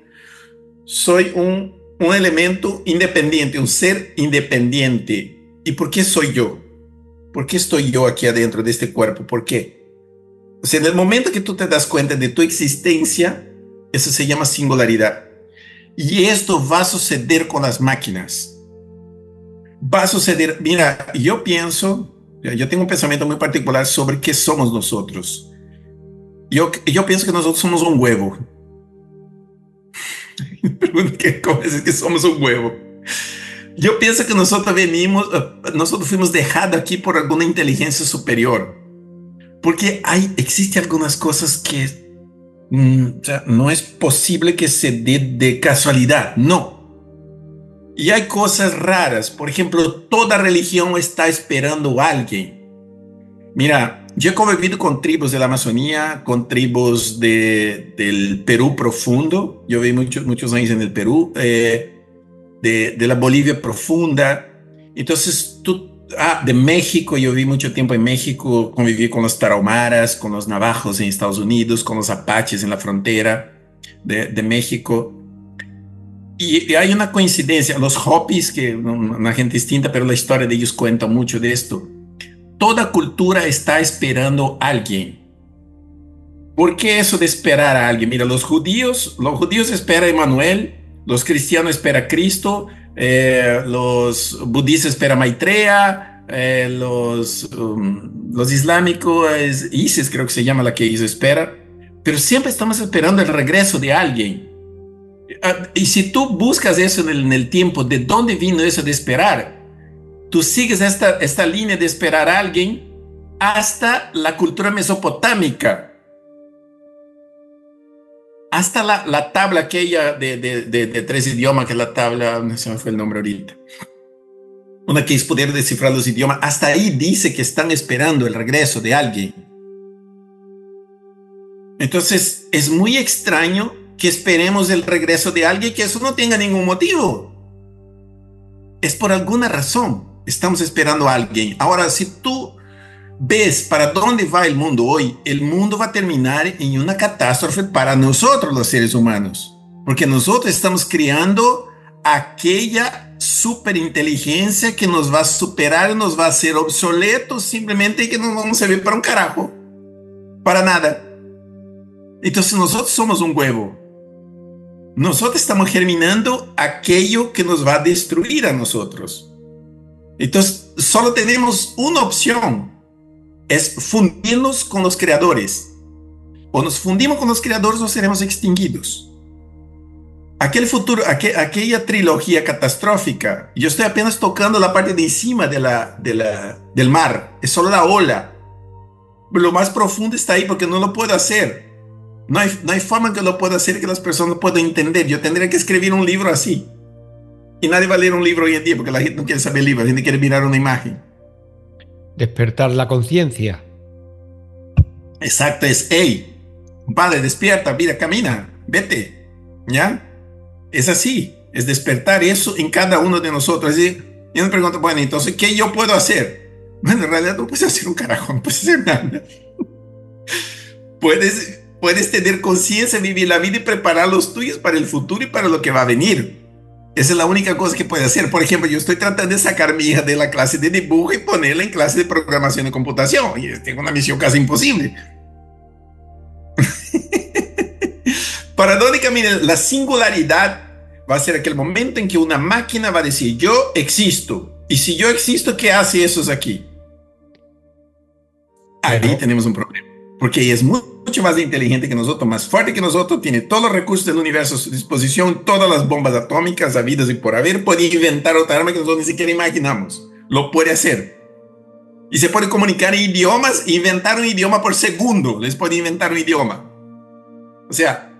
soy un, un elemento independiente, un ser independiente. ¿Y por qué soy yo? ¿Por qué estoy yo aquí adentro de este cuerpo? ¿Por qué? O sea, en el momento que tú te das cuenta de tu existencia, eso se llama singularidad. Y esto va a suceder con las máquinas. Va a suceder, mira, yo pienso, yo tengo un pensamiento muy particular sobre qué somos nosotros. Yo, yo pienso que nosotros somos un huevo. [LAUGHS] ¿Cómo es que somos un huevo? Yo pienso que nosotros venimos, eh, nosotros fuimos dejados aquí por alguna inteligencia superior. Porque hay, existen algunas cosas que Mm, o sea, no es posible que se dé de casualidad, no. Y hay cosas raras, por ejemplo, toda religión está esperando a alguien. Mira, yo he convivido con tribus de la Amazonía, con tribus de, del Perú profundo, yo viví muchos, muchos años en el Perú, eh, de, la Bolivia profunda. Entonces, tú ah, de México, yo viví mucho tiempo en México, conviví con los tarahumaras, con los navajos en Estados Unidos, con los apaches en la frontera de México. Y, hay una coincidencia, los Hopis, que una gente distinta, pero la historia de ellos cuenta mucho de esto. Toda cultura está esperando a alguien. ¿Por qué eso de esperar a alguien? Mira, los judíos, los judíos esperan a Emanuel, los cristianos esperan a Cristo, eh, los budistas esperan Maitreya, eh, los, um, los islámicos, ISIS creo que se llama la que ellos esperan, pero siempre estamos esperando el regreso de alguien. Ah, y si tú buscas eso en el, en el, tiempo, ¿de dónde vino eso de esperar? Tú sigues esta, esta línea de esperar a alguien hasta la cultura mesopotámica hasta la, tabla aquella de, de, tres idiomas, que es la tabla, no se me fue el nombre ahorita, una que es poder descifrar los idiomas, hasta ahí dice que están esperando el regreso de alguien. Entonces es muy extraño que esperemos el regreso de alguien que eso no tenga ningún motivo. Es por alguna razón. Estamos esperando a alguien. Ahora, si tú ves para dónde va el mundo hoy, el mundo va a terminar en una catástrofe para nosotros los seres humanos, porque nosotros estamos creando aquella superinteligencia que nos va a superar, nos va a hacer obsoletos, simplemente que no vamos a servir para un carajo, para nada. Entonces nosotros somos un huevo. Nosotros estamos germinando aquello que nos va a destruir a nosotros. Entonces solo tenemos una opción es fundirnos con los creadores. O nos fundimos con los creadores o seremos extinguidos. Aquel futuro, aquella trilogía catastrófica, yo estoy apenas tocando la parte de encima del mar, es solo la ola. Lo más profundo está ahí porque no lo puedo hacer. No hay, no hay forma que lo pueda hacer que las personas puedan entender. Yo tendría que escribir un libro así. Y nadie va a leer un libro hoy en día porque la gente no quiere saber libros, la gente quiere mirar una imagen despertar la conciencia. Exacto, es, hey, padre, despierta, mira, camina, vete, ¿ya? Es así, es despertar eso en cada uno de nosotros. Y yo me pregunto, bueno, entonces, ¿qué yo puedo hacer? Bueno, en realidad no puedes hacer un carajo, no puedes hacer nada. [LAUGHS] puedes, puedes tener conciencia, vivir la vida y preparar los tuyos para el futuro y para lo que va a venir. Esa es la única cosa que puede hacer. Por ejemplo, yo estoy tratando de sacar a mi hija de la clase de dibujo y ponerla en clase de programación y computación. Y tengo una misión casi imposible. [LAUGHS] Paradójicamente, la singularidad va a ser aquel momento en que una máquina va a decir, yo existo. Y si yo existo, ¿qué hace esos aquí? Ahí tenemos un problema. Porque es mucho más inteligente que nosotros, más fuerte que nosotros, tiene todos los recursos del universo a su disposición, todas las bombas atómicas habidas y por haber, puede inventar otra arma que nosotros ni siquiera imaginamos. Lo puede hacer. Y se puede comunicar en idiomas, inventar un idioma por segundo. Les puede inventar un idioma. O sea,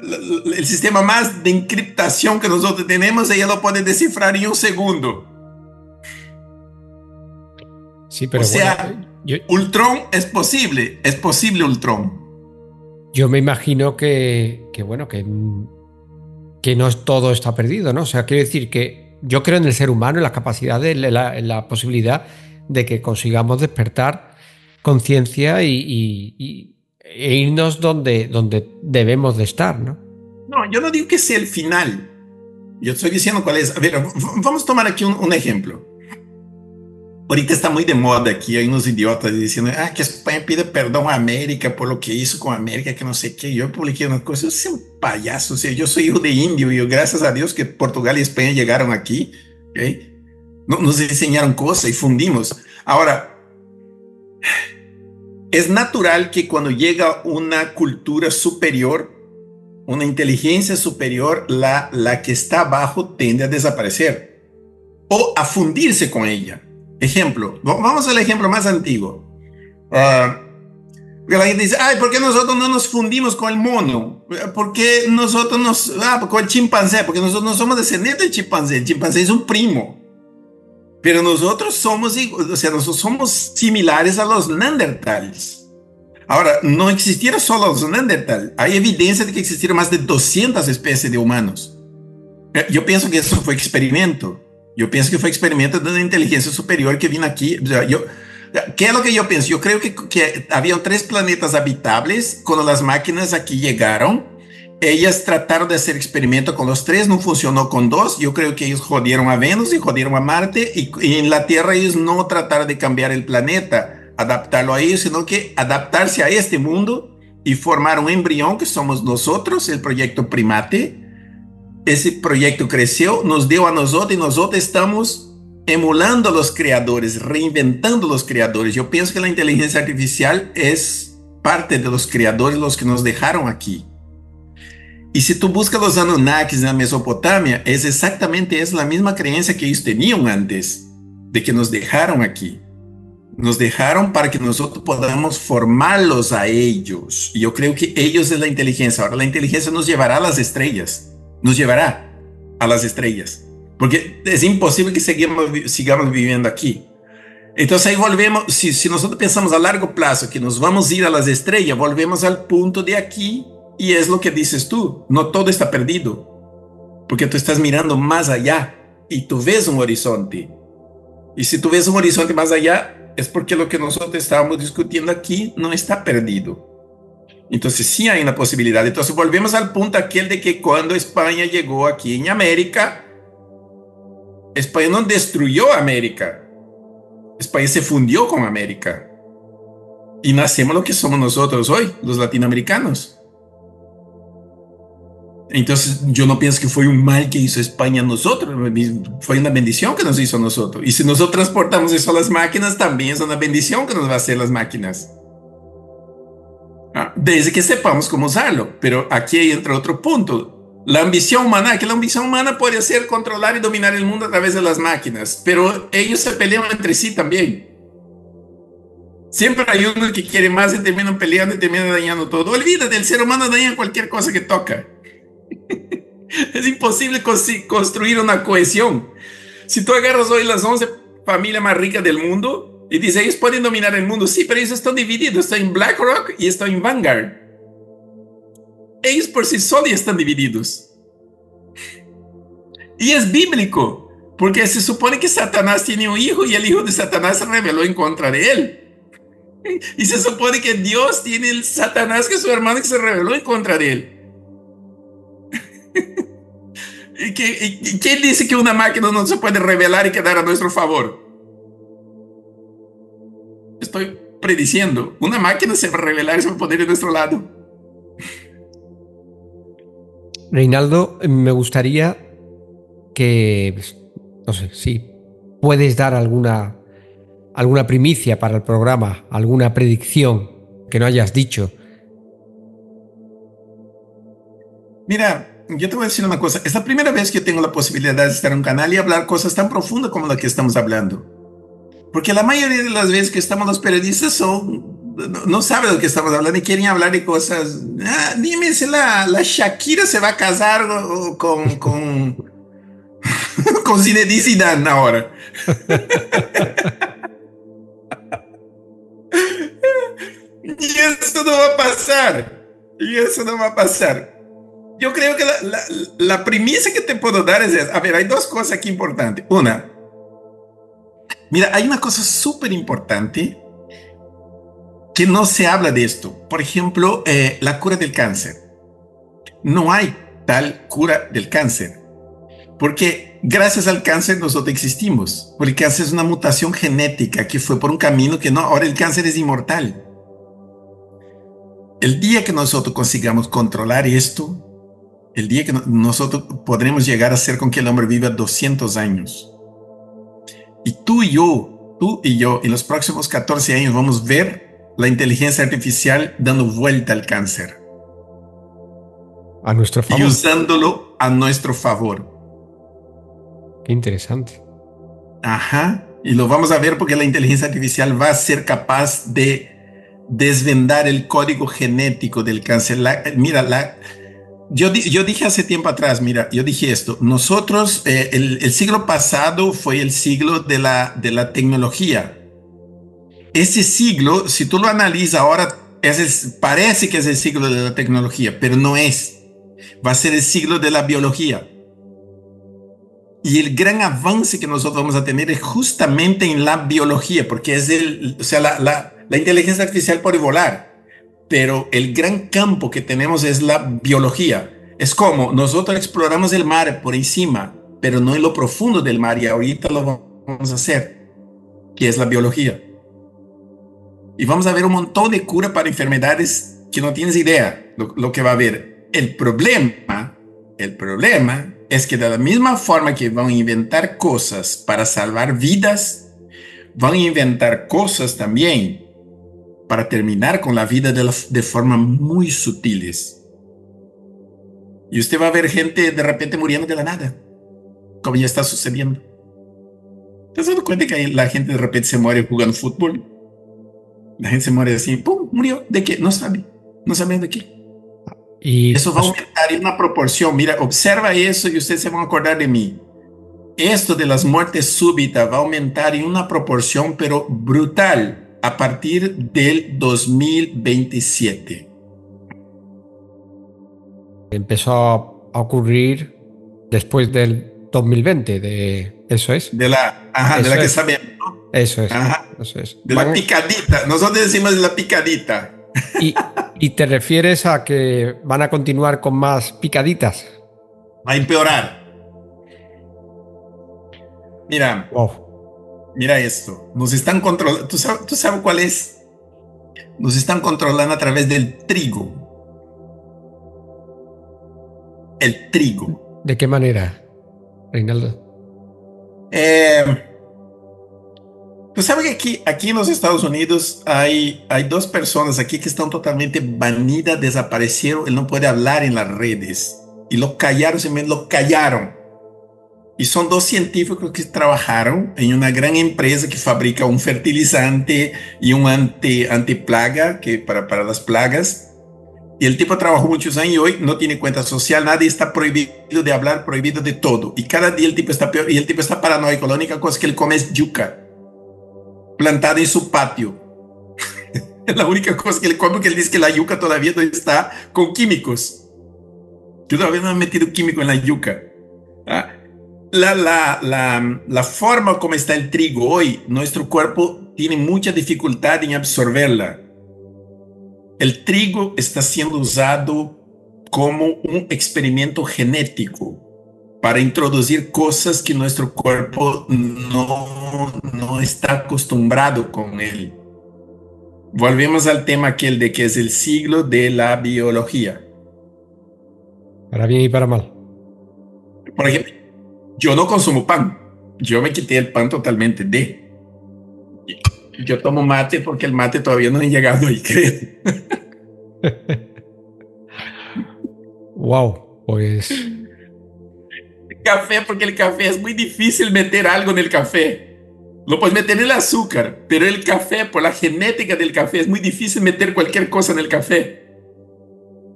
el sistema más de encriptación que nosotros tenemos, ella lo puede descifrar en un segundo. Sí, pero o sea, Ultron es posible, es posible Ultron. Yo me imagino que, bueno, que, que no todo está perdido, ¿no? O sea, quiero decir que yo creo en el ser humano, en la capacidad, en la, posibilidad de que consigamos despertar conciencia y, e irnos donde, donde debemos de estar, ¿no? No, yo no digo que sea el final. Yo estoy diciendo cuál es. A ver, vamos a tomar aquí un ejemplo. Ahorita está muy de moda aquí, hay unos idiotas diciendo, ah, que España pide perdón a América por lo que hizo con América, que no sé qué. Yo publiqué unas cosas, es un payaso, o sea, yo soy hijo de indio y gracias a Dios que Portugal y España llegaron aquí, ¿okay? nos enseñaron cosas y fundimos. Ahora, es natural que cuando llega una cultura superior, una inteligencia superior, la, la que está abajo tiende a desaparecer o a fundirse con ella. Ejemplo, vamos al ejemplo más antiguo. Uh, la gente dice, ay, ¿por qué nosotros no nos fundimos con el mono? ¿Por qué nosotros nos... Ah, con el chimpancé, porque nosotros no somos descendientes del chimpancé, el chimpancé es un primo. Pero nosotros somos, o sea, nosotros somos similares a los neandertales. Ahora, no existieron solo los neandertales, hay evidencia de que existieron más de 200 especies de humanos. Yo pienso que eso fue experimento. Yo pienso que fue experimento de una inteligencia superior que vino aquí. yo, ¿Qué es lo que yo pienso? Yo creo que, que tres planetas habitables cuando las máquinas aquí llegaron. Ellas trataron de hacer experimento con los tres, no funcionó con dos. Yo creo que ellos jodieron a Venus y jodieron a Marte. Y, en la Tierra ellos no trataron de cambiar el planeta, adaptarlo a ellos, sino que adaptarse a este mundo y formar un embrión que somos nosotros, el proyecto Primate ese proyecto creció, nos dio a nosotros y nosotros estamos emulando a los creadores, reinventando los creadores. Yo pienso que la inteligencia artificial es parte de los creadores, los que nos dejaron aquí. Y si tú buscas los Anunnakis en la Mesopotamia, es exactamente es la misma creencia que ellos tenían antes, de que nos dejaron aquí. Nos dejaron para que nosotros podamos formarlos a ellos. Y yo creo que ellos es la inteligencia. Ahora la inteligencia nos llevará a las estrellas nos llevará a las estrellas, porque es imposible que sigamos, viviendo aquí. Entonces ahí volvemos, si, si nosotros pensamos a largo plazo que nos vamos a ir a las estrellas, volvemos al punto de aquí y es lo que dices tú, no todo está perdido, porque tú estás mirando más allá y tú ves un horizonte. Y si tú ves un horizonte más allá, es porque lo que nosotros estábamos discutiendo aquí no está perdido. Entonces sí hay una posibilidad. Entonces volvemos al punto aquel de que cuando España llegó aquí en América, España no destruyó América. España se fundió con América. Y nacemos lo que somos nosotros hoy, los latinoamericanos. Entonces yo no pienso que fue un mal que hizo España a nosotros, fue una bendición que nos hizo a nosotros. Y si nosotros transportamos eso a las máquinas, también es una bendición que nos va a hacer las máquinas. Desde que sepamos cómo usarlo. Pero aquí entra otro punto. La ambición humana, que la ambición humana puede ser controlar y dominar el mundo a través de las máquinas, pero ellos se pelean entre sí también. Siempre hay uno que quiere más y terminan peleando y terminan dañando todo. Olvídate, el ser humano daña cualquier cosa que toca. [LAUGHS] es imposible construir una cohesión. Si tú agarras hoy las 11 familias más ricas del mundo, y dice, ellos pueden dominar el mundo. Sí, pero ellos están divididos. Están en BlackRock y están en Vanguard. Ellos por sí solos están divididos. Y es bíblico, porque se supone que Satanás tiene un hijo y el hijo de Satanás se rebeló en contra de él. Y se supone que Dios tiene el Satanás que es su hermano que se rebeló en contra de él. [LAUGHS] ¿Y, y quién dice que una máquina no se puede rebelar y quedar a nuestro favor? Estoy prediciendo. Una máquina se va a revelar se va a poner en nuestro lado. Reinaldo, me gustaría que, no sé, si puedes dar alguna, alguna primicia para el programa, alguna predicción que no hayas dicho. Mira, yo te voy a decir una cosa. Es la primera vez que tengo la posibilidad de estar en un canal y hablar cosas tan profundas como la que estamos hablando. Porque la mayoría de las veces que estamos los periodistas son no, saben de lo que estamos hablando y quieren hablar de cosas. Ah, dime si la, la, Shakira se va a casar con, con, [LAUGHS] con Zinedine Zidane ahora. [LAUGHS] y eso no va a pasar. Y eso no va a pasar. Yo creo que la, la, la premisa que te puedo dar es, a ver, hay dos cosas aquí importantes. Una, mira, hay una cosa súper importante que no se habla de esto. Por ejemplo, eh, la cura del cáncer. No hay tal cura del cáncer. Porque gracias al cáncer nosotros existimos. Porque el cáncer es una mutación genética que fue por un camino que no, ahora el cáncer es inmortal. El día que nosotros consigamos controlar esto, el día que nosotros podremos llegar a ser con que el hombre viva 200 años. Y tú y yo, tú y yo, en los próximos 14 años vamos a ver la inteligencia artificial dando vuelta al cáncer. A nuestro favor. Y usándolo a nuestro favor. Qué interesante. Ajá. Y lo vamos a ver porque la inteligencia artificial va a ser capaz de desvendar el código genético del cáncer. mira, la, yo, yo, dije hace tiempo atrás, mira, yo dije esto, nosotros, eh, el, el, siglo pasado fue el siglo de la, de la tecnología ese siglo, si tú lo analizas ahora, es parece que es el siglo de la tecnología, pero no es. Va a ser el siglo de la biología. Y el gran avance que nosotros vamos a tener es justamente en la biología, porque es el, o sea, la, la, la inteligencia artificial puede volar, pero el gran campo que tenemos es la biología. Es como nosotros exploramos el mar por encima, pero no en lo profundo del mar, y ahorita lo vamos a hacer, que es la biología. Y vamos a ver un montón de cura para enfermedades que no tienes idea lo, lo que va a haber. El problema, el problema es que de la misma forma que van a inventar cosas para salvar vidas, van a inventar cosas también para terminar con la vida de, la, de forma muy sutiles. Y usted va a ver gente de repente muriendo de la nada, como ya está sucediendo. ¿Te has dado cuenta que la gente de repente se muere jugando fútbol? La gente se muere así, ¡pum! Murió. ¿De qué? No sabe. No sabe de qué. Y eso va a aumentar en una proporción. Mira, observa eso y ustedes se van a acordar de mí. Esto de las muertes súbitas va a aumentar en una proporción, pero brutal, a partir del 2027. Empezó a ocurrir después del 2020, de eso es. De la, ajá, de la que sabemos. Eso es. Eso es. De la picadita. Nosotros decimos de la picadita. Y, y, te refieres a que van a continuar con más picaditas? Va a empeorar. Mira. Mira esto. Nos están controlando. ¿Tú sabes, ¿Tú sabes cuál es? Nos están controlando a través del trigo. El trigo. ¿De qué manera, Reinaldo? Eh pues sabe que aquí, aquí en los Estados Unidos hay, hay dos personas aquí que están totalmente banidas, desaparecieron, él no puede hablar en las redes. Y lo callaron, se me lo callaron. Y son dos científicos que trabajaron en una gran empresa que fabrica un fertilizante y un anti, antiplaga que para, para las plagas. Y el tipo trabajó muchos años y hoy no tiene cuenta social, nadie está prohibido de hablar, prohibido de todo. Y cada día el tipo está peor y el tipo está paranoico. La única cosa que él come es yuca plantada en su patio. es [LAUGHS] la única cosa que le come que él dice que la yuca todavía no está con químicos. Yo todavía he metido químico en la yuca. ¿Ah? La, la, la, la forma como está el trigo hoy, nuestro cuerpo tiene mucha dificultad en absorberla. El trigo está siendo usado como un experimento genético para introducir cosas que nuestro cuerpo no, no está acostumbrado con él. Volvemos al tema aquel de que es el siglo de la biología. Para bien y para mal. Por ejemplo, yo no consumo pan. yo me quité el pan totalmente de. Yo tomo mate porque el mate todavía no ha llegado ahí, creo. [LAUGHS] wow, pues. Café, porque el café es muy difícil meter algo en el café. Lo puedes meter en el azúcar, pero el café, por la genética del café, es muy difícil meter cualquier cosa en el café.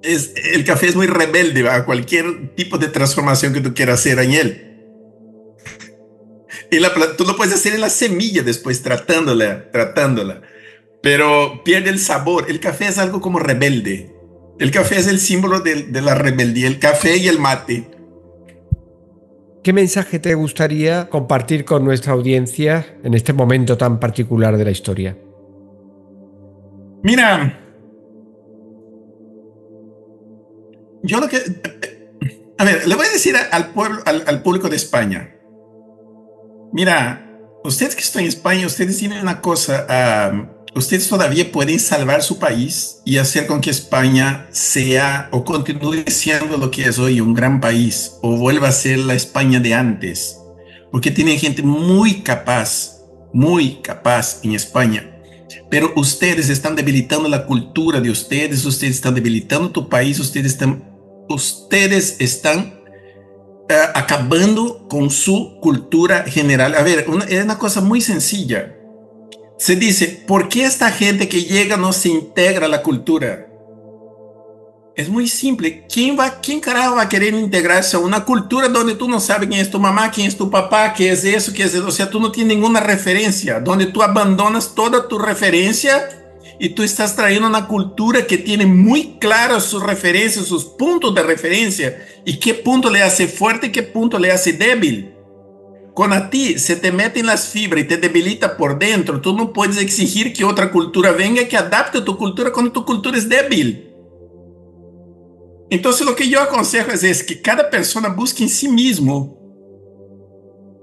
Es, el café es muy rebelde a cualquier tipo de transformación que tú quieras hacer en él. [LAUGHS] Y la, tú lo puedes hacer en la semilla después, tratándola, tratándola. Pero pierde el sabor. El café es algo como rebelde. El café es el símbolo de, de la rebeldía, el café y el mate. ¿Qué mensaje te gustaría compartir con nuestra audiencia en este momento tan particular de la historia? Mira, yo lo que... A ver, le voy a decir al, pueblo, al, al público de España. Mira, ustedes que están en España, ustedes tienen una cosa, ustedes todavía pueden salvar su país y hacer con que España sea o continúe siendo lo que es hoy, un gran país, o vuelva a ser la España de antes, porque tienen gente muy capaz, muy capaz en España. Pero ustedes están debilitando la cultura de ustedes, ustedes están debilitando tu país, ustedes están, ustedes están acabando con su cultura general. A ver, una, es una cosa muy sencilla. Se dice, ¿por qué esta gente que llega no se integra a la cultura? Es muy simple. ¿Quién, va, ¿Quién carajo va a querer integrarse a una cultura donde tú no sabes quién es tu mamá, quién es tu papá, qué es eso, qué es eso? O sea, tú no tienes ninguna referencia, donde tú abandonas toda tu referencia y tú estás trayendo una cultura que tiene muy claras sus referencias, sus puntos de referencia y qué punto le hace fuerte y qué punto le hace débil. Cuando a ti se te mete en las fibras y te debilita por dentro, tú no puedes exigir que otra cultura venga que adapte a tu cultura cuando tu cultura es débil. Entonces lo que yo aconsejo es, es que cada persona busque en sí mismo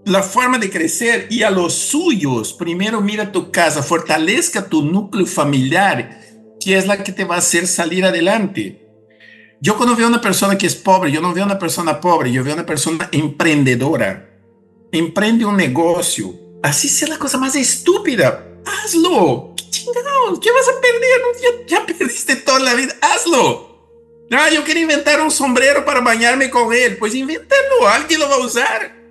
la forma de crecer y a los suyos. Primero mira tu casa, fortalezca tu núcleo familiar, que es la que te va a hacer salir adelante. Yo cuando veo una persona que es pobre, yo no veo una persona pobre, yo veo una persona emprendedora. Emprende un negocio. Así sea la cosa más estúpida. Hazlo. ¿Qué chingados? ¿Qué vas a perder? Ya, ya perdiste toda la vida. Hazlo. Ah, yo quería inventar un sombrero para bañarme con él. Pues invéntalo. Alguien lo va a usar.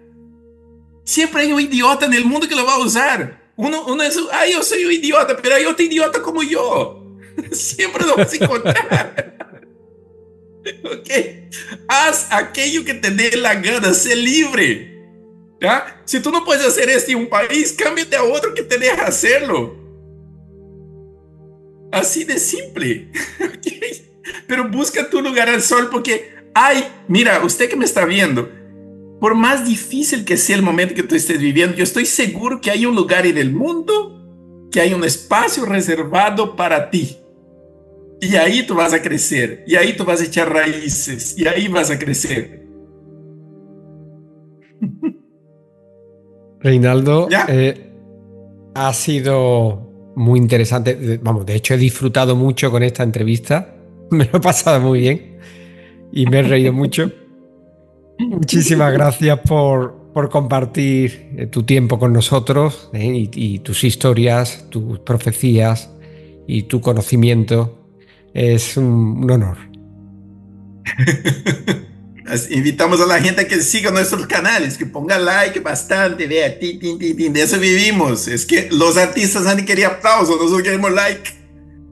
Siempre hay un idiota en el mundo que lo va a usar. Uno, uno es, ay, yo soy un idiota, pero hay otro idiota como yo. [LAUGHS] Siempre lo vas a encontrar. [LAUGHS] ok. Haz aquello que te dé la gana, sé libre. ¿Ya? Si tú no puedes hacer esto en un país, cámbiate a otro que te deje hacerlo. Así de simple. [LAUGHS] okay. Pero busca tu lugar al sol porque, ay, mira, usted que me está viendo, por más difícil que sea el momento que tú estés viviendo, yo estoy seguro que hay un lugar en el mundo, que hay un espacio reservado para ti. Y ahí tú vas a crecer, y ahí tú vas a echar raíces, y ahí vas a crecer. [LAUGHS] Reinaldo, eh, ha sido muy interesante. Vamos, de hecho he disfrutado mucho con esta entrevista. [LAUGHS] Me lo he pasado muy bien y me he reído [LAUGHS] mucho. Muchísimas gracias por, por compartir eh, tu tiempo con nosotros eh, y, y, tus historias, tus profecías y tu conocimiento. Es un, un honor. [LAUGHS] Invitamos a la gente a que siga nuestros canales, que ponga like bastante, vea, tin, tin, tin. de eso vivimos. Es que los artistas han querido aplausos, nosotros queremos like.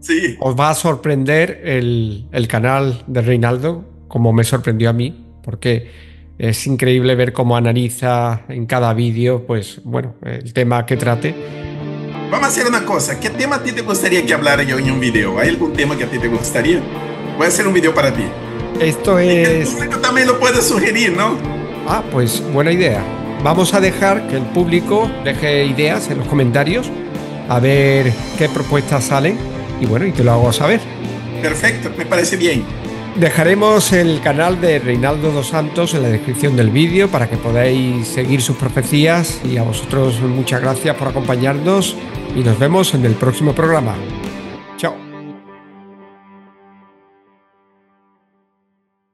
Sí. Os va a sorprender el, el canal de Reinaldo, como me sorprendió a mí, porque es increíble ver cómo analiza en cada vídeo, pues bueno, el tema que trate. Vamos a hacer una cosa. ¿Qué tema a ti te gustaría que hablara yo en un video? ¿Hay algún tema que a ti te gustaría? Voy a hacer un video para ti. Esto es. El público también lo puede sugerir, ¿no? Ah, pues buena idea. Vamos a dejar que el público deje ideas en los comentarios, a ver qué propuestas salen y bueno, y te lo hago saber. Perfecto, me parece bien. Dejaremos el canal de Reinaldo dos Santos en la descripción del vídeo para que podáis seguir sus profecías y a vosotros muchas gracias por acompañarnos y nos vemos en el próximo programa.